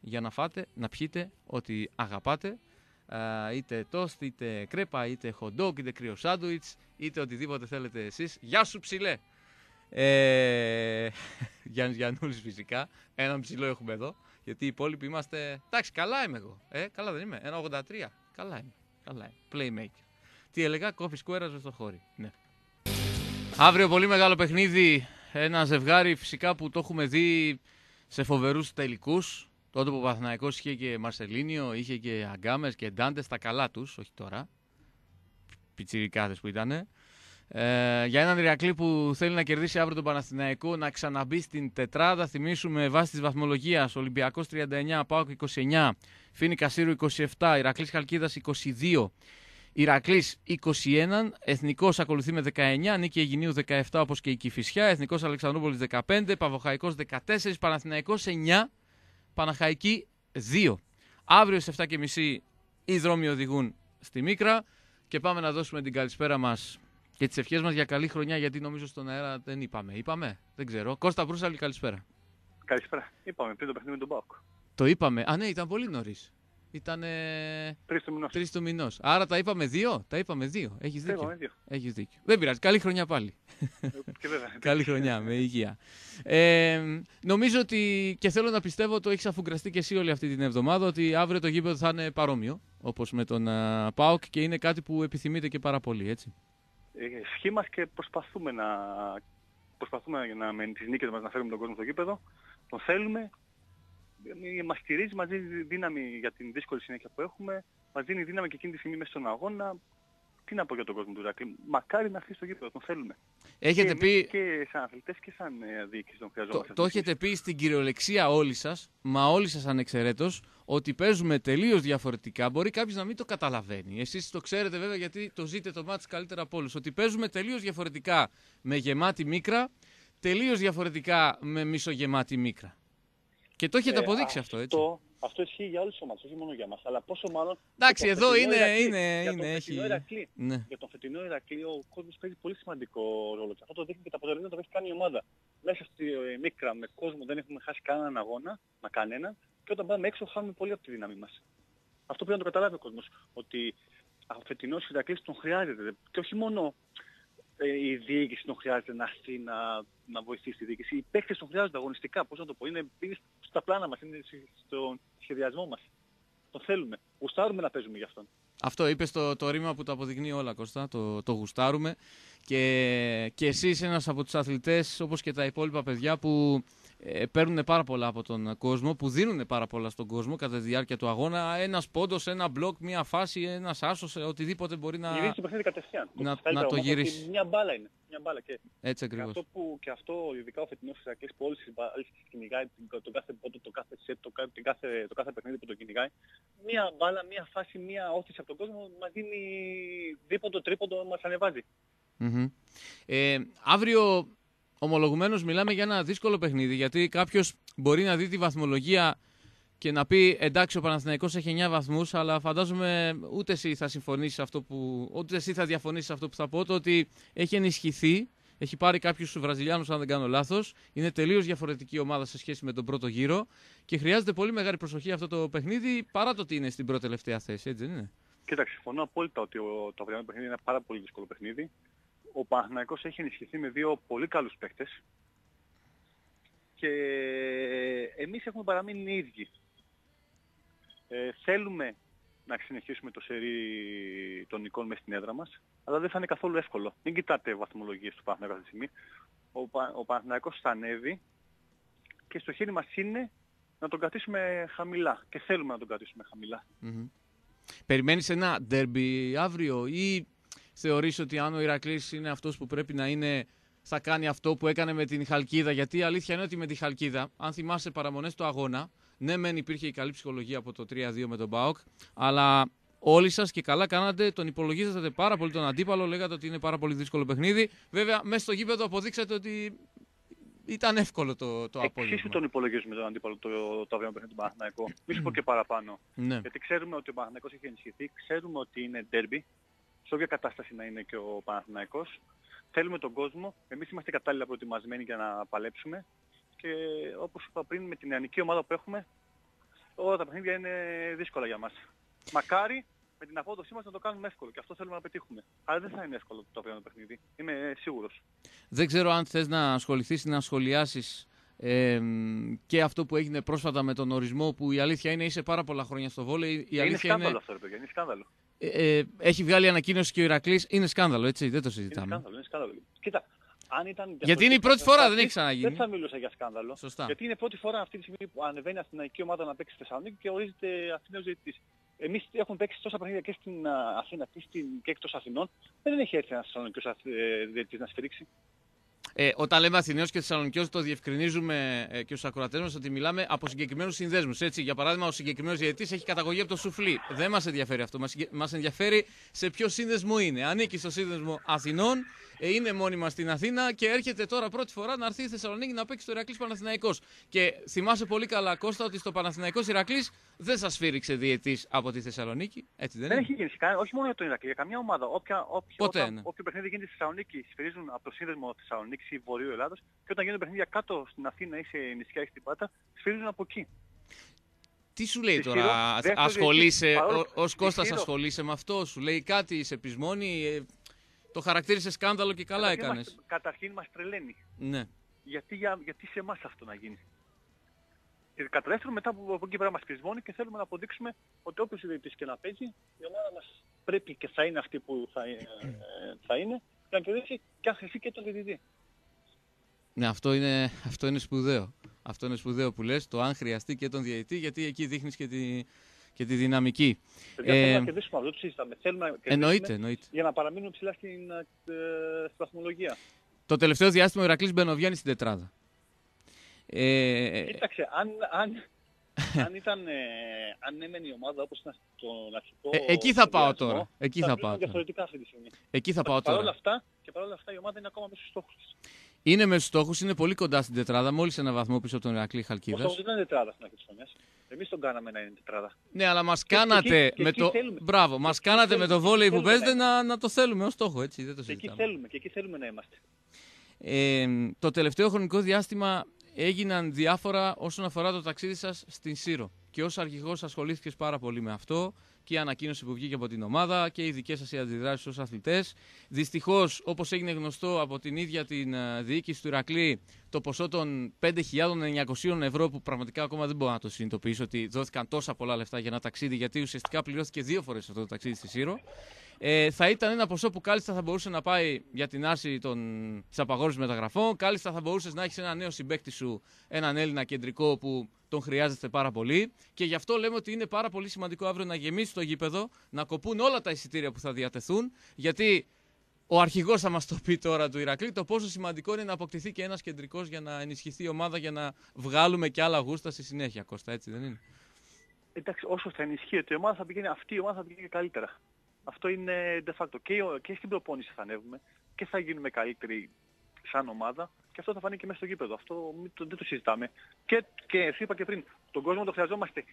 για να φάτε, να πιείτε ό,τι αγαπάτε είτε τόστ, είτε κρέπα, είτε hot dog, είτε κρύο σάντουιτς, είτε οτιδήποτε θέλετε εσείς. Γεια σου ψηλέ! Ε, Γιάννης Γιαννούλης φυσικά, έναν ψηλό έχουμε εδώ, γιατί οι υπόλοιποι είμαστε... Εντάξει, καλά είμαι εγώ, ε, καλά δεν είμαι, ένα 83, καλά είμαι, καλά είμαι, playmaker. Τι έλεγα, coffee square στο χώρι, ναι. Αύριο πολύ μεγάλο παιχνίδι, ένα ζευγάρι φυσικά που το έχουμε δει σε φοβερούς τελικούς, Τότε που ο Παθηναϊκός είχε και Μαρσελίνιο, είχε και Αγκάμες και Ντάντες στα καλά τους, όχι τώρα. Πιτσιρικάδες που ήταν. Ε, για έναν Ηρακλή που θέλει να κερδίσει αύριο τον Παναθηναϊκό, να ξαναμπεί στην τετράδα. Θυμίσουμε βάσει της βαθμολογίας Ολυμπιακός 39, Πάοκ 29, Φίνη Κασίρου 27, Ηρακλής Χαλκίδας 22. Ηρακλής 21, Εθνικός ακολουθεί με 19, Νίκη Αιγυνίου 17 όπως και η Κυφυσιά, Εθνικός Αλεξανδρούπολης 15, Παβοχαϊκό 14, Παναθηναϊκός 9, Παναχαϊκή 2. Αύριο στις 7.30 οι δρόμοι οδηγούν στη Μίκρα και πάμε να δώσουμε την καλησπέρα μας και τις ευχές μας για καλή χρονιά γιατί νομίζω στον αέρα δεν είπαμε. Είπαμε, δεν ξέρω. Κώστα Μπρούσαλη, καλησπέρα. Καλησπέρα. Είπαμε πριν το παιχνίδι με τον Μπάουκ. Το είπαμε. Α, ναι, ήταν πολύ νωρίς. Ήταν. Τρεις του μηνός. Άρα τα είπαμε δύο. Τα είπαμε δύο. Έχεις δίκιο. Έχεις δίκιο. Δεν πειράζει. Καλή χρονιά πάλι. Και βέβαια. Καλή χρονιά με υγεία. Ε, νομίζω ότι και θέλω να πιστεύω το έχεις αφουγκραστεί και εσύ όλη αυτή την εβδομάδα ότι αύριο το γήπεδο θα είναι παρόμοιο όπως με τον uh, ΠΑΟΚ και είναι κάτι που επιθυμείτε και πάρα πολύ, έτσι. Ε, Ευχή μας και προσπαθούμε να, προσπαθούμε να με τις νίκες μας να φέρουμε τον κόσμο στο γήπεδο. Τον θέλουμε μας στηρίζει, μας δίνει δύναμη για την δύσκολη συνέχεια που έχουμε, μας δίνει δύναμη και εκείνη τη στιγμή μέσα στον αγώνα. Τι να πω για τον κόσμο του Ηρακλή. Μακάρι να έρθει στο γήπεδο, τον θέλουμε. Έχετε και πει... και σαν αθλητές και σαν ε, διοίκηση τον χρειαζόμαστε. Το, το έχετε πει στην κυριολεξία όλοι σας, μα όλοι σας ανεξαιρέτως, ότι παίζουμε τελείως διαφορετικά. Μπορεί κάποιος να μην το καταλαβαίνει. Εσείς το ξέρετε βέβαια γιατί το ζείτε το μάτι καλύτερα από όλους. Ότι παίζουμε τελείως διαφορετικά με γεμάτη μίκρα, τελείως διαφορετικά με μισογεμάτη μίκρα. Και το έχετε ε, αποδείξει αυτό, έτσι. Αυτό ισχύει για όλες τις ομάδες, όχι μόνο για μας. Αλλά πόσο μάλλον... Εντάξει, εδώ είναι, Ηρακλή, είναι, για είναι, τον έχει... Ηρακλή, Ναι. Για τον φετινό Ηρακλή ο κόσμος παίζει πολύ σημαντικό ρόλο. Και αυτό το δείχνει και τα αποτελέσματα που έχει κάνει η ομάδα. Μέσα στη ε, μίκρα με κόσμο δεν έχουμε χάσει κανέναν αγώνα, μα κανένα. Και όταν πάμε έξω χάνουμε πολύ από τη δύναμη μας. Αυτό πρέπει να το καταλάβει ο κόσμος. Ότι ο φετινός Ηρακλής τον χρειάζεται. Και όχι μόνο ε, η διοίκηση τον χρειάζεται να έρθει να, να βοηθήσει τη διοίκηση. Οι παίκτες τον χρειάζονται αγωνιστικά. Πώς να το πω. Είναι, είναι στα πλάνα μας, είναι στον σχεδιασμό μας. Το θέλουμε. Γουστάρουμε να παίζουμε γι' αυτόν. Αυτό είπες το, το ρήμα που το αποδεικνύει όλα, Κώστα. Το, το γουστάρουμε. Και, και εσύ είσαι ένας από τους αθλητές, όπως και τα υπόλοιπα παιδιά, που ε, παίρνουν πάρα πολλά από τον κόσμο, που δίνουν πάρα πολλά στον κόσμο κατά τη διάρκεια του αγώνα. Ένας πόντος, ένα μπλοκ, μια φάση, ένας άσος, ε, οτιδήποτε μπορεί να. Γυρίσει το παιχνίδι κατευθείαν. Να, να το γυρίσεις. Μια μπάλα είναι. Μια μπάλα. Και, Έτσι ακριβώ. Και αυτό, που, και αυτό ειδικά ο φετινός Ηρακλής που όλε τι μπάλε κυνηγάει, τον κάθε πόντο, το κάθε σετ, το, κάθε, το κάθε παιχνίδι που το κυνηγάει. Μια μπάλα, μια φάση, μια όθηση από τον κόσμο μας δίνει δίποντο, τρίποντο, μας ανεβάζει. Mm-hmm. Ε, αύριο ομολογουμένως μιλάμε για ένα δύσκολο παιχνίδι γιατί κάποιος μπορεί να δει τη βαθμολογία και να πει εντάξει ο Παναθηναϊκός έχει 9 βαθμούς αλλά φαντάζομαι ούτε εσύ θα συμφωνήσεις αυτό που, ούτε εσύ θα διαφωνήσεις αυτό που θα πω το ότι έχει ενισχυθεί έχει πάρει κάποιους Βραζιλιάνους, αν δεν κάνω λάθος. Είναι τελείως διαφορετική ομάδα σε σχέση με τον πρώτο γύρο και χρειάζεται πολύ μεγάλη προσοχή αυτό το παιχνίδι παρά το ότι είναι στην πρώτη τελευταία θέση, έτσι δεν είναι; Κοίταξε, συμφωνώ απόλυτα ότι το αυριανό παιχνίδι είναι ένα πάρα πολύ δύσκολο παιχνίδι ο Παναθηναϊκός έχει ενισχυθεί με δύο πολύ καλούς παίκτες και εμείς έχουμε παραμείνει οι ίδιοι. Ε, θέλουμε να συνεχίσουμε το σερί των εικόνων μέσα στην έδρα μας, αλλά δεν θα είναι καθόλου εύκολο. Μην κοιτάτε βαθμολογίες του Παναθηναϊκού αυτή τη στιγμή. Ο, Πα, ο Παναθηναϊκός θα ανέβει και στο χέρι μας είναι να τον κρατήσουμε χαμηλά και θέλουμε να τον κρατήσουμε χαμηλά. Mm-hmm. Περιμένεις ένα ντέρμπι αύριο ή θεωρείς ότι αν ο Ηρακλής είναι αυτός που πρέπει να είναι θα κάνει αυτό που έκανε με την Χαλκίδα. Γιατί η αλήθεια είναι ότι με τη Χαλκίδα, αν θυμάσαι παραμονές του αγώνα, ναι, μεν υπήρχε η καλή ψυχολογία από το 3-2 με τον Μπάουκ, αλλά όλοι σας και καλά κάνατε, τον υπολογίζατε πάρα πολύ τον αντίπαλο, λέγατε ότι είναι πάρα πολύ δύσκολο παιχνίδι. Βέβαια, μέσα στο γήπεδο αποδείξατε ότι ήταν εύκολο το, το απόγευμα. Εξίσου τον υπολογίζουμε τον αντίπαλο το, το αύριο παιχνίδι του Παναθηναϊκού. Μη σου πω και παραπάνω. Ναι. Γιατί ξέρουμε ότι ο Παναθηναϊκός έχει ενισχυθεί, ξέρουμε ότι είναι ντέρμπι, σε όποια κατάσταση να είναι και ο Παναθηναϊκός. Θέλουμε τον κόσμο, εμείς είμαστε κατάλληλα προετοιμασμένοι για να παλέψουμε και όπως είπα πριν με την νεανική ομάδα που έχουμε όλα τα παιχνίδια είναι δύσκολα για μας. Μακάρι με την απόδοσή μας να το κάνουμε εύκολο και αυτό θέλουμε να πετύχουμε. Αλλά δεν θα είναι εύκολο το αυριανό παιχνίδι. Είμαι σίγουρος. Δεν ξέρω αν θες να ασχοληθείς ή να σχολιάσεις ε, και αυτό που έγινε πρόσφατα με τον ορισμό που η αλήθεια είναι είσαι πάρα πολλά χρόνια στο βόλεϊ. Η είναι αλήθεια σκάνδαλο είναι, αυτό ρε παιδιά, είναι σκάνδαλο. Ε, ε, έχει βγάλει ανακοίνωση και ο Ηρακλής, είναι σκάνδαλο έτσι, δεν το Είναι συζητάμε. σκάνδαλο, είναι σκάνδαλο. Κοίτα, αν ήταν Γιατί είναι η πρώτη φορά, δεν έχει ξαναγίνει. Δεν θα μιλούσα για σκάνδαλο. Σωστά. Γιατί είναι η πρώτη φορά αυτή τη στιγμή που ανεβαίνει η αστυνομική ομάδα να παίξει στη Θεσσαλονίκη και ορίζεται Αθηναίος διαιτητής. Εμείς έχουμε παίξει τόσα παιχνίδια και στην α, Αθήνα και, στην, και εκτός Αθηνών. Δεν έχει έρθει ένας Θεσσαλονικιός αθ- ε, διαιτητής να σφυρίξει. Ε, όταν λέμε Αθηναίο και Θεσσαλονικιό, το διευκρινίζουμε ε, και στους ακροατές μας ότι μιλάμε από συγκεκριμένους συνδέσμους. Για παράδειγμα, ο συγκεκριμένος διαιτητής έχει καταγωγή από το σουφλί. Δεν μας ενδιαφέρει αυτό. Μας ενδιαφέρει σε ποιο σύνδεσμο είναι. Ανήκει στο σύνδεσμο Αθηνών, ε, είναι μόνιμα στην Αθήνα και έρχεται τώρα πρώτη φορά να έρθει η Θεσσαλονίκη να παίξει το Ηρακλής Παναθηναϊκός. Και θυμάσαι πολύ καλά, Κώστα, ότι στο Παναθηναϊκός Ηρακλής δεν σας φύριξε διαιτής από τη Θεσσαλονίκη. Έτσι δεν Δεν είναι; έχει γίνει κανένα, όχι μόνο για τον Ηρακλή, για καμιά ομάδα. Όποια, όποια, Ποτέ, όταν- ναι. Όποιο παιχνίδι γίνεται στη Θεσσαλονίκη, σφυρίζουν από το σύνδεσμο Θεσσαλονίκης ή Βορείου Ελλάδος και όταν γίνονται παιχνίδια κάτω στην Αθήνα ή σε νησιά ή στην Πάτα, σφυρίζουν από εκεί. Τι σου λέει Ισχυρό, τώρα, δεύτερο ασχολείσαι, διαιτητής, παρόλο- ως Κώστας ισχυρό. ασχολείσαι με αυτό, σου λέει κάτι σε πεισμόνι, ε, το χαρακτήρισε σκάνδαλο και καλά Καταρχήν έκανες. μας- Καταρχήν μας τρελαίνει. Ναι. γιατί, για, γιατί σε εμάς αυτό να γίνει. Και κατά δεύτερον, μετά από, από εκεί πέρα μας πεισμώνει και θέλουμε να αποδείξουμε ότι όποιος ιδιωτής και να παίζει, η ομάδα μας πρέπει και θα είναι αυτή που θα, ε, θα είναι, για να κερδίσει και αν χρειαστεί και τον διαιτητή. Ναι, αυτό είναι, αυτό είναι σπουδαίο. Αυτό είναι σπουδαίο που λες, το αν χρειαστεί και τον διαιτητή, γιατί εκεί δείχνεις και τη, και τη δυναμική. Παιδιά, Ε, θέλουμε να κερδίσουμε αυτό, το συζητάμε. Θέλουμε να κερδίσουμε Εννοείται, εννοείται. για να παραμείνουμε ψηλά στην, ε, στη βαθμολογία. Το τελευταίο διάστημα ο Ηρακλής Μπενοβιάννη στην τετράδα. Ε, Κοίταξε, αν, αν, αν ήταν, ε, αν έμενε η ομάδα όπως ήταν στον αρχικό Ε, εκεί θα πάω σχεδιασμό, τώρα. Εκεί θα θα πάω πάω τώρα. διαφορετικά αυτή τη στιγμή. εκεί θα πάω Παρ' όλα τώρα. αυτά, και παρόλα αυτά η ομάδα είναι ακόμα μέσα στους στόχους της. Είναι με στους στόχους, είναι πολύ κοντά στην τετράδα, μόλις ένα βαθμό πίσω από τον Ηρακλή Ο Χαλκίδας. στόχος δεν ήταν τετράδα στην αρχή της χρονιάς. Εμείς τον κάναμε να είναι τετράδα. Ναι, αλλά μας Και- κάνατε και εκεί- με και το... εκεί θέλουμε. Μπράβο, Και μας εκεί κάνατε με θέλουμε, το και βόλεϊ εκεί που θέλουμε παίζετε να να, να το θέλουμε ως στόχο, έτσι, δεν το Και εκεί συζητάμε. θέλουμε, και εκεί θέλουμε να είμαστε. Ε, το τελευταίο χρονικό διάστημα έγιναν διάφορα όσον αφορά το ταξίδι σας στην Σύρο. Και ως αρχηγός ασχολήθηκες πάρα πολύ με αυτό και η ανακοίνωση που βγήκε από την ομάδα και οι δικές σας οι αντιδράσεις ως αθλητές. Δυστυχώς, όπως έγινε γνωστό από την ίδια την ε, διοίκηση του Ηρακλή, το ποσό των 5.900 ευρώ που πραγματικά ακόμα δεν μπορώ να το συνειδητοποιήσω ότι δόθηκαν τόσα πολλά λεφτά για ένα ταξίδι γιατί ουσιαστικά πληρώθηκε δύο φορές αυτό το ταξίδι στη Σύρο. Ε, θα ήταν ένα ποσό που κάλλιστα θα μπορούσε να πάει για την άρση των... της απαγόρευσης μεταγραφών. Κάλλιστα θα μπορούσες να έχεις ένα νέο συμπέκτη σου, έναν Έλληνα κεντρικό που τον χρειάζεται πάρα πολύ. Και γι' αυτό λέμε ότι είναι πάρα πολύ σημαντικό αύριο να γεμίσει το γήπεδο, να κοπούν όλα τα εισιτήρια που θα διατεθούν. Γιατί ο αρχηγός θα μας το πει τώρα του Ηρακλή το πόσο σημαντικό είναι να αποκτηθεί και ένας κεντρικός για να ενισχυθεί η ομάδα για να βγάλουμε και άλλα γούστα στη συνέχεια. Κώστα, έτσι δεν είναι; Εντάξει, όσο θα ενισχύεται η ομάδα θα πηγαίνει, αυτή η ομάδα θα πηγαίνει καλύτερα. Αυτό είναι de facto. Και, ο- και στην προπόνηση θα ανέβουμε και θα γίνουμε καλύτεροι σαν ομάδα και αυτό θα φανεί και μέσα στο γήπεδο. Αυτό μην το- δεν το συζητάμε. Και, και σου είπα και πριν, τον κόσμο το χρειαζόμαστε.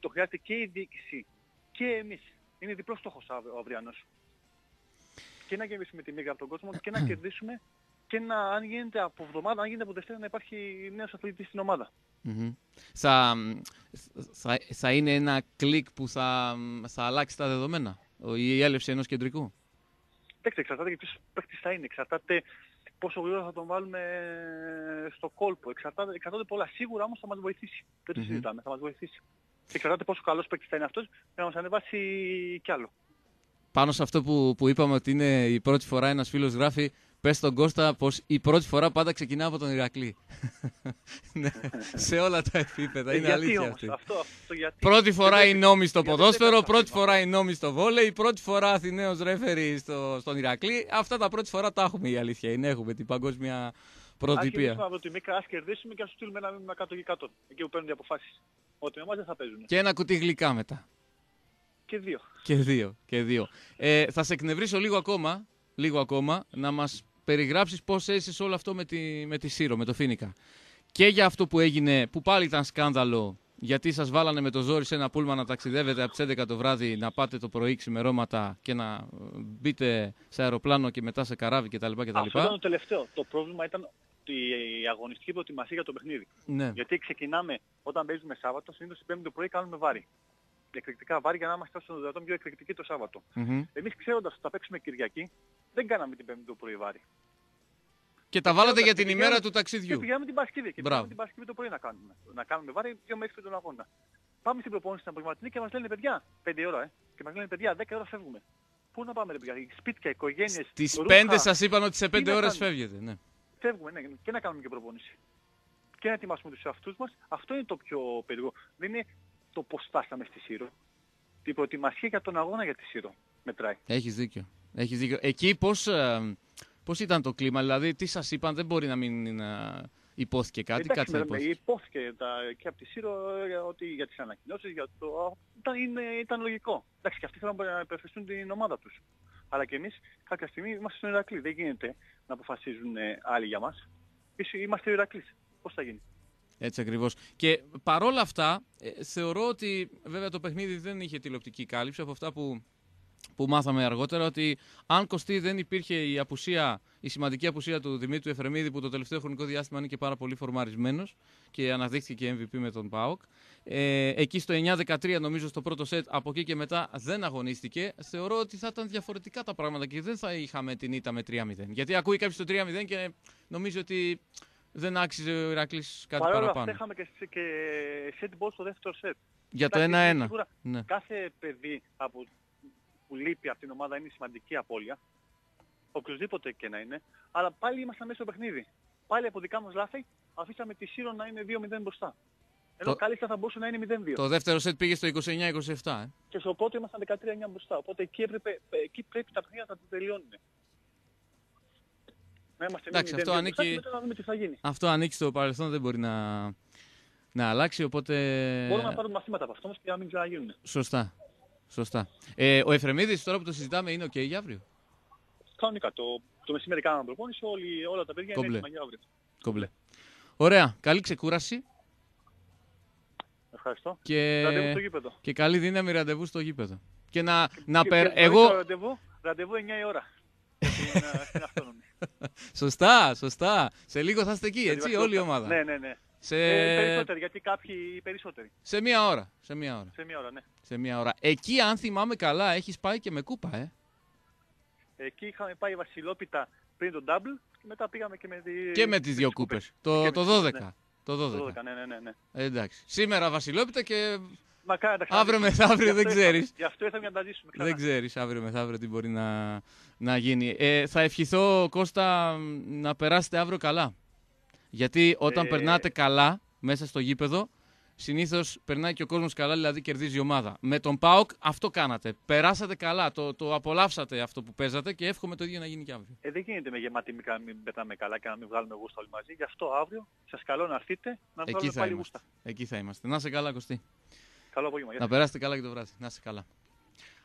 Το χρειάζεται και η διοίκηση και εμείς. Είναι διπλός στόχος ο ο αυριανός. Και να γεμίσουμε τη μίγα από τον κόσμο και να κερδίσουμε και να, αν γίνεται από εβδομάδα, αν γίνεται από Δευτέρα, να υπάρχει νέος αθλητής στην ομάδα. Μμμ. Θα, θα, θα είναι ένα κλικ που θα, θα αλλάξει τα δεδομένα; Ο- Η έλευση ενός κεντρικού. Εντάξει, εξαρτάται και ποιος παίχτης θα είναι, εξαρτάται πόσο γρήγορα θα τον βάλουμε στο κόλπο, εξαρτάται, εξαρτάται πολλά. Σίγουρα όμως θα μας βοηθήσει. Δεν το Μμμ. συζητάμε, θα μας βοηθήσει. Και εξαρτάται πόσο καλός παίκτης θα είναι αυτός για να μας ανεβάσει κι άλλο. Πάνω σε αυτό που, που είπαμε ότι είναι η πρώτη φορά ένας φίλος γράφει Πες στον Κώστα πως η πρώτη φορά πάντα ξεκινά από τον Ηρακλή. Ναι, σε όλα τα επίπεδα, Ε, είναι γιατί αλήθεια όμως, αυτή. Αυτό, αυτό γιατί. Πρώτη φορά Δεν η έπαιξε- νόμη στο γιατί δεν ποδόσφαιρο, έπαιξε πρώτη αυτό. φορά η νόμη στο βόλεϊ, πρώτη φορά Αθηναίος ρέφερη στο, στον Ηρακλή. Αυτά τα πρώτη φορά τα έχουμε η αλήθεια είναι. Έχουμε την παγκόσμια Ας πρωτοτυπία. κερδίσουμε από τη Μίκρα, ας κερδίσουμε και ας τους στείλουμε ένα μήνυμα κάτω και κάτω. Εκεί που παίρνουν οι αποφάσεις. Ότι με εμάς δεν θα παίζουν. Και ένα κουτί γλυκά μετά. Και δύο. Και δύο. Και δύο. Ε, θα σε εκνευρίσω λίγο ακόμα, λίγο ακόμα να μας περιγράψεις πώς έζησες όλο αυτό με τη, με τη Σύρο, με το Φίνικα. Και για αυτό που έγινε, που πάλι ήταν σκάνδαλο, γιατί σας βάλανε με το ζόρι σε ένα πούλμα να ταξιδεύετε από τις 11 το βράδυ, να πάτε το πρωί ξημερώματα και να ε, μπείτε σε αεροπλάνο και μετά σε καράβι κτλ. κτλ. Αυτό ήταν το τελευταίο. Το πρόβλημα ήταν η αγωνιστική προετοιμασία για το παιχνίδι. Ναι. Γιατί ξεκινάμε όταν παίζουμε Σάββατο, συνήθως την Πέμπτη το πρωί κάνουμε βάρη. Εκρηκτικά βάρη για να είμαστε όσο το δυνατόν πιο εκρηκτικοί το Σάββατο. Μμμ. Εμείς ξέροντας ότι θα παίξουμε Κυριακή, δεν κάναμε την Πέμπτη το πρωί βάρη. Και τα βάλατε για την Και ημέρα πηγαίναμε- του Και ταξιδιού. πηγαίναμε την Παρασκευή. Και Μπράβο. πηγαίναμε την Παρασκευή το πρωί να κάνουμε. Να κάνουμε βάρη 2 με 6 τον αγώνα. Πάμε στην προπόνηση στην απογευματινή και μας λένε παιδιά, 5 ώρα, ε. Και μας λένε παιδιά, 10 ώρα φεύγουμε. Πού να πάμε ρε παιδιά, σπίτια, οικογένειες, Τις ρούχα. 5 σας είπαν ότι σε 5 να ώρες κάνουμε. φεύγετε. Ναι. Φεύγουμε, ναι, και να κάνουμε και προπόνηση. Και να ετοιμάσουμε τους εαυτούς μας. Αυτό είναι το πιο περίεργο. Δεν είναι το πώς φτάσαμε στη Σύρο. Η προετοιμασία για τον αγώνα για τη Σύρο μετράει. Έχεις δίκιο. Έχεις δίκιο. Εκεί πώς, ε, πώς ήταν το κλίμα, δηλαδή τι σας είπαν, δεν μπορεί να μην ε, υπόθηκε κάτι, Εντάξει, κάτι θα με- υπόθηκε. υπόθηκε τα, και από τη Σύρο ε, ότι για τις ανακοινώσεις, για το... Ήταν, είναι, ήταν λογικό. Εντάξει, και αυτοί θέλουν να υπερφεστούν την ομάδα τους. Αλλά και εμείς κάποια στιγμή είμαστε στον Ηρακλή. Δεν γίνεται να αποφασίζουν ε, άλλοι για μας. Εμείς είμαστε ο Ηρακλής. Πώς θα γίνει; Έτσι ακριβώς. Και παρόλα αυτά, ε, θεωρώ ότι βέβαια το παιχνίδι δεν είχε τηλεοπτική κάλυψη από αυτά που, που μάθαμε αργότερα, ότι αν κοστί δεν υπήρχε η απουσία, η σημαντική απουσία του Δημήτρου Εφρεμίδη, που το τελευταίο χρονικό διάστημα είναι και πάρα πολύ φορμαρισμένος και αναδείχθηκε και MVP με τον ΠΑΟΚ. Ε, εκεί στο 9-13 νομίζω στο πρώτο σετ, από εκεί και μετά δεν αγωνίστηκε. Θεωρώ ότι θα ήταν διαφορετικά τα πράγματα και δεν θα είχαμε την ήττα με 3-0. Γιατί ακούει κάποιος το 3-0 και νομίζει ότι δεν άξιζε ο Ηρακλής κάτι Παρ' όλα παραπάνω. αυτά είχαμε και, σε- και set ball στο δεύτερο set. Για το Εντάξει, 1-1. Σίγουρα Ναι. κάθε παιδί από, που λείπει από την ομάδα είναι σημαντική απώλεια. Οποιοδήποτε και να είναι. Αλλά πάλι ήμασταν μέσα στο παιχνίδι. Πάλι από δικά μας λάθη αφήσαμε τη Σύρο να είναι 2-0 μπροστά. Ενώ Το- κάλλιστα θα μπορούσε να είναι 0-2. Το δεύτερο σετ πήγε στο 29-27. Ε. Και στο πρώτο ήμασταν 13-9 μπροστά. Οπότε εκεί, έπρεπε, εκεί πρέπει τα παιχνίδια να τα τελειώνουν. Να είμαστε Εντάξει, 0-2 αυτό μπροστά ανήκει- και μετά να δούμε τι θα γίνει. Αυτό ανήκει στο παρελθόν, δεν μπορεί να, να αλλάξει, οπότε... Μπορούμε να πάρουμε μαθήματα από αυτό όμως και να μην ξαναγίνουν. Σωστά. Σωστά. Ε, ο Εφρεμίδης τώρα που το συζητάμε είναι ok για αύριο; Κανονικά. Το, το μεσημέρι κάναμε προπόνηση, όλοι, όλα τα παιδιά Κομπλέ. είναι έτοιμα για αύριο. Κομπλέ. Ωραία. Καλή ξεκούραση Ευχαριστώ. και, Ραντεβού στο γήπεδο. και καλή δύναμη ραντεβού στο γήπεδο. Και να, να Και- περ... και Εγώ... νωρίς το Ραντεβού, ραντεβού 9 η ώρα. Στην, ε, στην αυτόνομη. Σωστά, σωστά. Σε λίγο θα είστε εκεί, Γιατί έτσι, βασικό- όλη η ομάδα. Ναι, ναι, ναι. Σε... Ε, περισσότεροι, γιατί κάποιοι οι περισσότεροι. σε μία ώρα. Σε μία ώρα. Σε μία ώρα, ναι. Σε μία ώρα. Εκεί, αν θυμάμαι καλά, έχεις πάει και με κούπα, ε; Εκεί είχαμε πάει βασιλόπιτα πριν τον double και μετά πήγαμε και με, τη... Και με τις δύο κούπες. Το, Και το με τις 12. κούπες, ναι. Το 12. Το 12, ναι, ναι, ναι. ναι. Ε, εντάξει. Σήμερα Βασιλόπιτα και Μακάρι να τα Αύριο ξαναζήσουμε. μεθαύριο Γι' δεν αυτό ήρθαμε. ξέρεις. Γι' αυτό ήρθαμε για να τα ζήσουμε ξανά. δεν ξέρεις αύριο μεθαύριο τι μπορεί να, να γίνει. Ε, θα ευχηθώ Κώστα να περάσετε αύριο καλά. Γιατί όταν Ε, περνάτε καλά μέσα στο γήπεδο, συνήθως περνάει και ο κόσμος καλά, δηλαδή κερδίζει η ομάδα. Με τον ΠΑΟΚ αυτό κάνατε. Περάσατε καλά, το, το απολαύσατε αυτό που παίζατε και εύχομαι το ίδιο να γίνει και αύριο. Ε, δεν γίνεται με γεμάτη μικρά να μην πετάμε καλά και να μην βγάλουμε γούστα όλοι μαζί. Γι' αυτό αύριο σας καλώ να έρθετε να Εκεί βγάλουμε θα πάλι είμαστε. γούστα. Εκεί θα είμαστε. Να σε καλά Κωστή. Καλό απόγευμα. Γεια Να περάσετε καλά και το βράδυ. Να είστε καλά.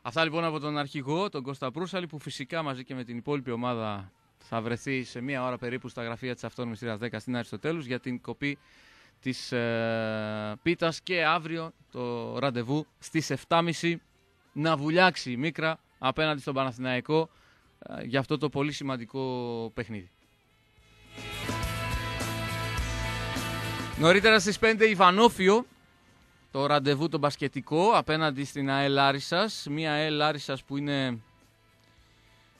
Αυτά λοιπόν από τον αρχηγό, τον Κώστα Προύσαλη, που φυσικά μαζί και με την υπόλοιπη ομάδα θα βρεθεί σε μία ώρα περίπου στα γραφεία της Αυτόνομης Σειράς 10 στην Αριστοτέλους για την κοπή της ε, πίτας και αύριο το ραντεβού στις 7.30 να βουλιάξει η Μίκρα απέναντι στον Παναθηναϊκό ε, για αυτό το πολύ σημαντικό παιχνίδι. Νωρίτερα στις 5 Ιβανόφιο το ραντεβού το μπασκετικό απέναντι στην ΑΕΛ Άρισσας. Μια ΑΕΛ Άρισσας που είναι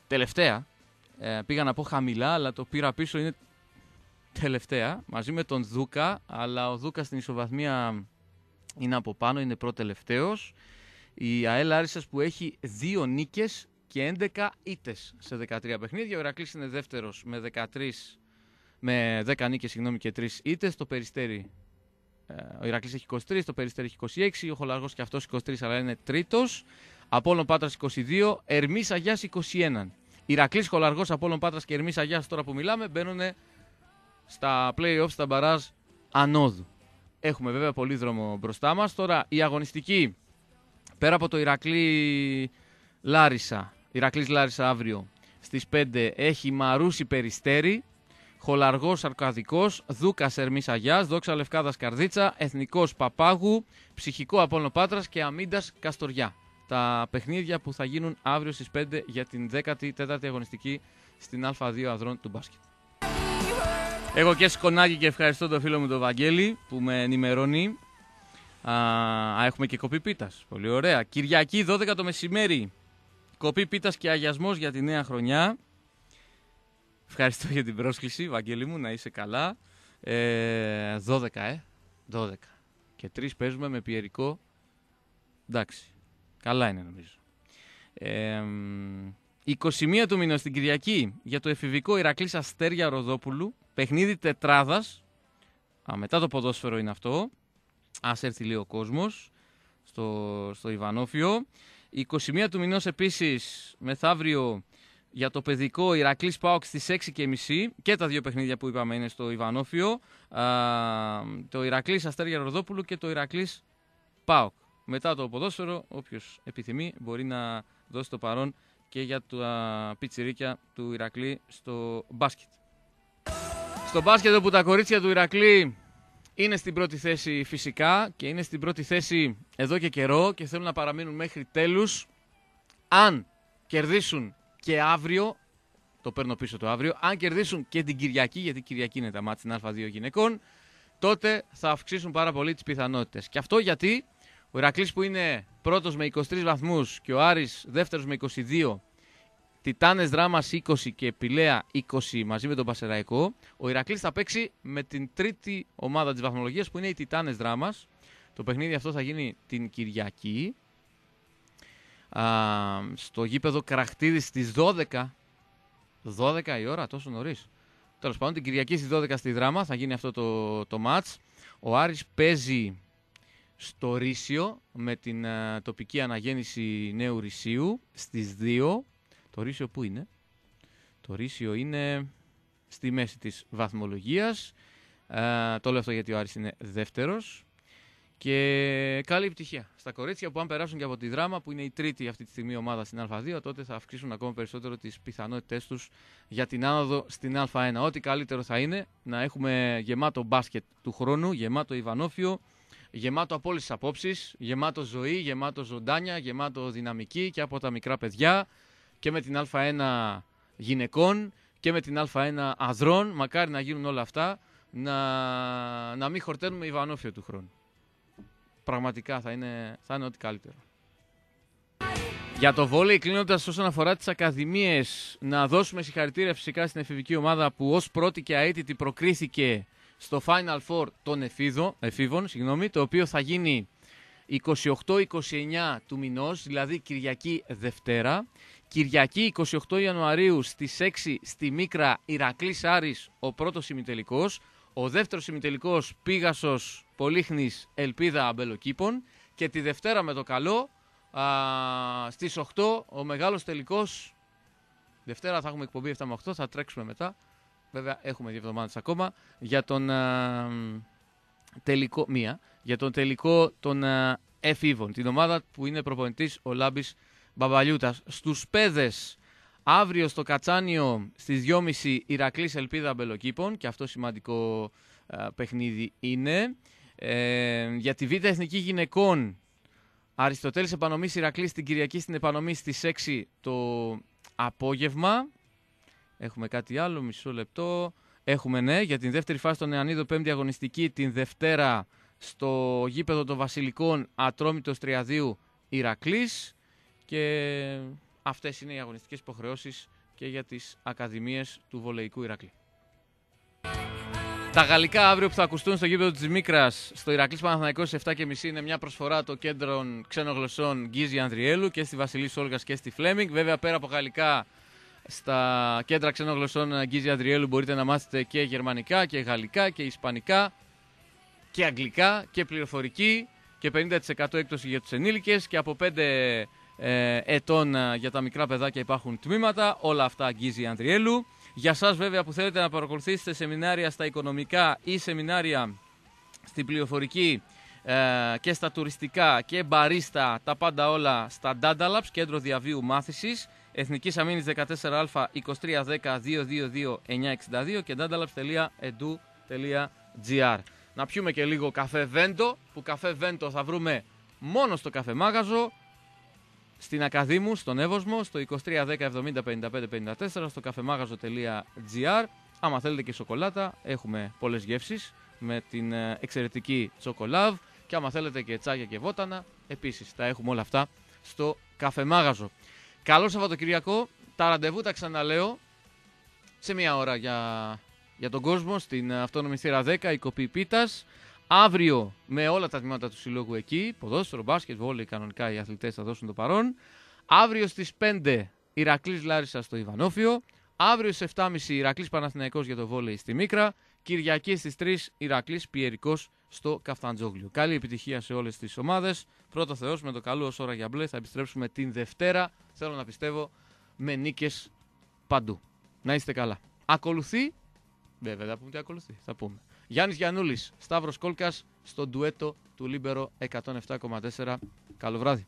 τελευταία. Ε, πήγα να πω χαμηλά, αλλά το πήρα πίσω, είναι τελευταία. Μαζί με τον Δούκα, αλλά ο Δούκας στην ισοβαθμία είναι από πάνω, είναι πρώτο-τελευταίος. Η ΑΕΛ Λάρισας που έχει δύο νίκες και 11 ήττες σε 13 παιχνίδια. Ο Ηρακλής είναι δεύτερος με 13 με 10 νίκες συγγνώμη, και 3 ήττες. Το Περιστέρι, ε, ο Ηρακλής έχει 23, το Περιστέρι έχει 26, ο Χολαργός και αυτός 23 αλλά είναι τρίτος. Απόλλων Πάτρας 22, Ερμής Αγιάς 21. Ηρακλής Χολαργός, Απόλλων Πάτρας και Ερμής Αγιάς τώρα που μιλάμε μπαίνουν στα play-offs, στα μπαράζ ανόδου. Έχουμε βέβαια πολύ δρόμο μπροστά μας. Τώρα η αγωνιστική πέρα από το Ηρακλή Λάρισα, Ηρακλής Λάρισα αύριο στις 5 έχει Μαρούσι Περιστέρη, Χολαργός Αρκαδικός, Δούκας Ερμής Αγιάς, Δόξα Λευκάδας Καρδίτσα, Εθνικός Παπάγου, Ψυχικό Απόλλων Πάτρας και Αμίντας Καστοριά. Τα παιχνίδια που θα γίνουν αύριο στις 5 για την 14η αγωνιστική στην Α2 Αδρών του μπάσκετ. Εγώ και σκονάκι και ευχαριστώ τον φίλο μου τον Βαγγέλη που με ενημερώνει. Α, έχουμε και κοπή πίτας. Πολύ ωραία. Κυριακή 12 το μεσημέρι. Κοπή πίτας και αγιασμός για τη νέα χρονιά. Ευχαριστώ για την πρόσκληση, Βαγγέλη μου, να είσαι καλά. Ε, 12, ε. 12. Και τρεις παίζουμε με πιερικό. Εντάξει. Καλά είναι νομίζω. Ε, 21 του μήνα στην Κυριακή για το εφηβικό Ηρακλής Αστέρια Ροδόπουλου. Παιχνίδι τετράδας. Α, μετά το ποδόσφαιρο είναι αυτό. Ας έρθει λίγο ο κόσμος στο, στο Ιβανόφιο. 21 του μηνός επίσης μεθαύριο για το παιδικό Ηρακλής Πάοκ στις 6.30 και τα δύο παιχνίδια που είπαμε είναι στο Ιβανόφιο. Α, το Ηρακλής Αστέρια Ροδόπουλου και το Ηρακλής Πάοκ. Μετά το ποδόσφαιρο, όποιος επιθυμεί μπορεί να δώσει το παρόν και για τα πιτσιρίκια του Ηρακλή στο μπάσκετ. Στο μπάσκετ όπου τα κορίτσια του Ηρακλή είναι στην πρώτη θέση φυσικά και είναι στην πρώτη θέση εδώ και καιρό και θέλουν να παραμείνουν μέχρι τέλους. Αν κερδίσουν και αύριο, το παίρνω πίσω το αύριο, αν κερδίσουν και την Κυριακή, γιατί Κυριακή είναι τα μάτια στην Α2 γυναικών, τότε θα αυξήσουν πάρα πολύ τις πιθανότητες. Και αυτό γιατί ο Ηρακλής που είναι πρώτος με 23 βαθμούς και ο Άρης δεύτερος με 22 Τιτάνες Δράμας 20 και Πηλαία 20 μαζί με τον Πασεραϊκό. Ο Ηρακλής θα παίξει με την τρίτη ομάδα της βαθμολογίας που είναι οι Τιτάνες Δράμας. Το παιχνίδι αυτό θα γίνει την Κυριακή. Α, στο γήπεδο Καρακτήδη στις 12. 12 η ώρα, τόσο νωρίς. Τέλος πάντων, την Κυριακή στις 12 στη Δράμα θα γίνει αυτό το, το match. Ο Άρης παίζει στο Ρήσιο με την τοπική αναγέννηση νέου Ρησίου στις 2 το Ρήσιο πού είναι; Το Ρήσιο είναι στη μέση της βαθμολογίας. Ε, το λέω αυτό γιατί ο Άρης είναι δεύτερος. Και καλή επιτυχία στα κορίτσια που αν περάσουν και από τη δράμα που είναι η τρίτη αυτή τη στιγμή ομάδα στην Α2 τότε θα αυξήσουν ακόμα περισσότερο τις πιθανότητές τους για την άνοδο στην Α1. Ό,τι καλύτερο θα είναι να έχουμε γεμάτο μπάσκετ του χρόνου, γεμάτο Ιβανόφιο, γεμάτο από όλες τις απόψεις, γεμάτο ζωή, γεμάτο ζωντάνια, γεμάτο δυναμική και από τα μικρά παιδιά και με την Α1 γυναικών και με την Α1 ανδρών. Μακάρι να γίνουν όλα αυτά, να, να μην χορταίνουμε Ιβανόφιο του χρόνου. Πραγματικά θα είναι, θα είναι ό,τι καλύτερο. Για το βόλεϊ, κλείνοντας όσον αφορά τις ακαδημίες, να δώσουμε συγχαρητήρια φυσικά στην εφηβική ομάδα που ως πρώτη και αίτητη προκρίθηκε στο Final Four των εφήβων, εφήβων, συγγνώμη, το οποίο θα γίνει 28-29 του μηνός, δηλαδή Κυριακή Δευτέρα. Κυριακή 28 Ιανουαρίου στις 6 στη Μίκρα Ηρακλής Άρης ο πρώτος ημιτελικός. Ο δεύτερος ημιτελικός Πίγασος Πολύχνης Ελπίδα Αμπελοκήπων. Και τη Δευτέρα με το καλό α, στις 8 ο μεγάλος τελικός. Δευτέρα θα έχουμε εκπομπή 7 με 8, θα τρέξουμε μετά. Βέβαια έχουμε δύο εβδομάδες ακόμα για τον α, τελικό, μία, για τον τελικό των εφήβων. Την ομάδα που είναι προπονητής ο Λάμπης Μπαμπαλιούτας. Στους Πέδες, αύριο στο Κατσάνιο στις 2.30 Ηρακλής Ελπίδα Μπελοκήπων και αυτό σημαντικό παιχνίδι είναι. Ε, για τη Β' Εθνική Γυναικών, Αριστοτέλης Επανομής Ηρακλής την Κυριακή στην Επανομή στις 6 το απόγευμα. Έχουμε κάτι άλλο, μισό λεπτό. Έχουμε ναι, για την δεύτερη φάση των Νεανίδων, πέμπτη αγωνιστική, την Δευτέρα στο γήπεδο των Βασιλικών Ατρόμητος Τριαδίου Ηρακλής και αυτές είναι οι αγωνιστικές υποχρεώσεις και για τις ακαδημίες του Βολεϊκού Ηρακλή. Τα γαλλικά αύριο που θα ακουστούν στο γήπεδο της Μίκρας στο Ηρακλής Παναθηναϊκός 7.30 είναι μια προσφορά των κέντρων ξένων γλωσσών Γκίζη Ανδριέλου και στη Βασιλής Όλγας και στη Φλέμινγκ. Βέβαια πέρα από γαλλικά στα κέντρα ξένων γλωσσών Γκίζη Ανδριέλου μπορείτε να μάθετε και γερμανικά και γαλλικά και ισπανικά και αγγλικά και πληροφορική και 50% έκπτωση για τους ενήλικες και από 5 ε, ετών ε, για τα μικρά παιδάκια υπάρχουν τμήματα. Όλα αυτά αγγίζει Ανδριέλου. Για σας βέβαια που θέλετε να παρακολουθήσετε σεμινάρια στα οικονομικά ή σεμινάρια στην πληροφορική ε, και στα τουριστικά και μπαρίστα, τα πάντα όλα στα Data κέντρο διαβίου μάθησης. Εθνικής Αμήνης 14α 2310 222 962 και dadalabs.edu.gr Να πιούμε και λίγο καφέ Βέντο, που καφέ Βέντο θα βρούμε μόνο στο καφέ Μάγαζο, στην Ακαδήμου, στον Εύωσμο, στο 2310 στο καφεμάγαζο.gr. Άμα θέλετε και σοκολάτα, έχουμε πολλές γεύσεις με την ε, εξαιρετική Τσοκολάβ και άμα θέλετε και τσάγια και βότανα, επίσης τα έχουμε όλα αυτά στο καφεμάγαζο. Καλό Σαββατοκυριακό, τα ραντεβού τα ξαναλέω σε μία ώρα για, για τον κόσμο στην αυτόνομη θύρα 10, η κοπή πίτας. Αύριο με όλα τα τμήματα του συλλόγου εκεί, ποδόσφαιρο, μπάσκετ, βόλεϊ, κανονικά οι αθλητές θα δώσουν το παρόν. Αύριο στις 5 Ηρακλής Λάρισας στο Ιβανόφιο. Αύριο στις 7.30 Ηρακλής Παναθηναϊκός για το βόλεϊ στη Μίκρα. Κυριακή στις 3 Ηρακλής Πιερικός στο Καφταντζόγλιο. Καλή επιτυχία σε όλες τις ομάδες. Πρώτο Θεός με το καλό ως ώρα για μπλε θα επιστρέψουμε την Δευτέρα. Θέλω να πιστεύω με νίκες παντού. Να είστε καλά. Ακολουθεί, βέβαια θα πούμε τι ακολουθεί, θα πούμε. Γιάννης Γιαννούλης, Σταύρος Κόλκας στο ντουέτο του Λίμπερο 107,4. Καλό βράδυ.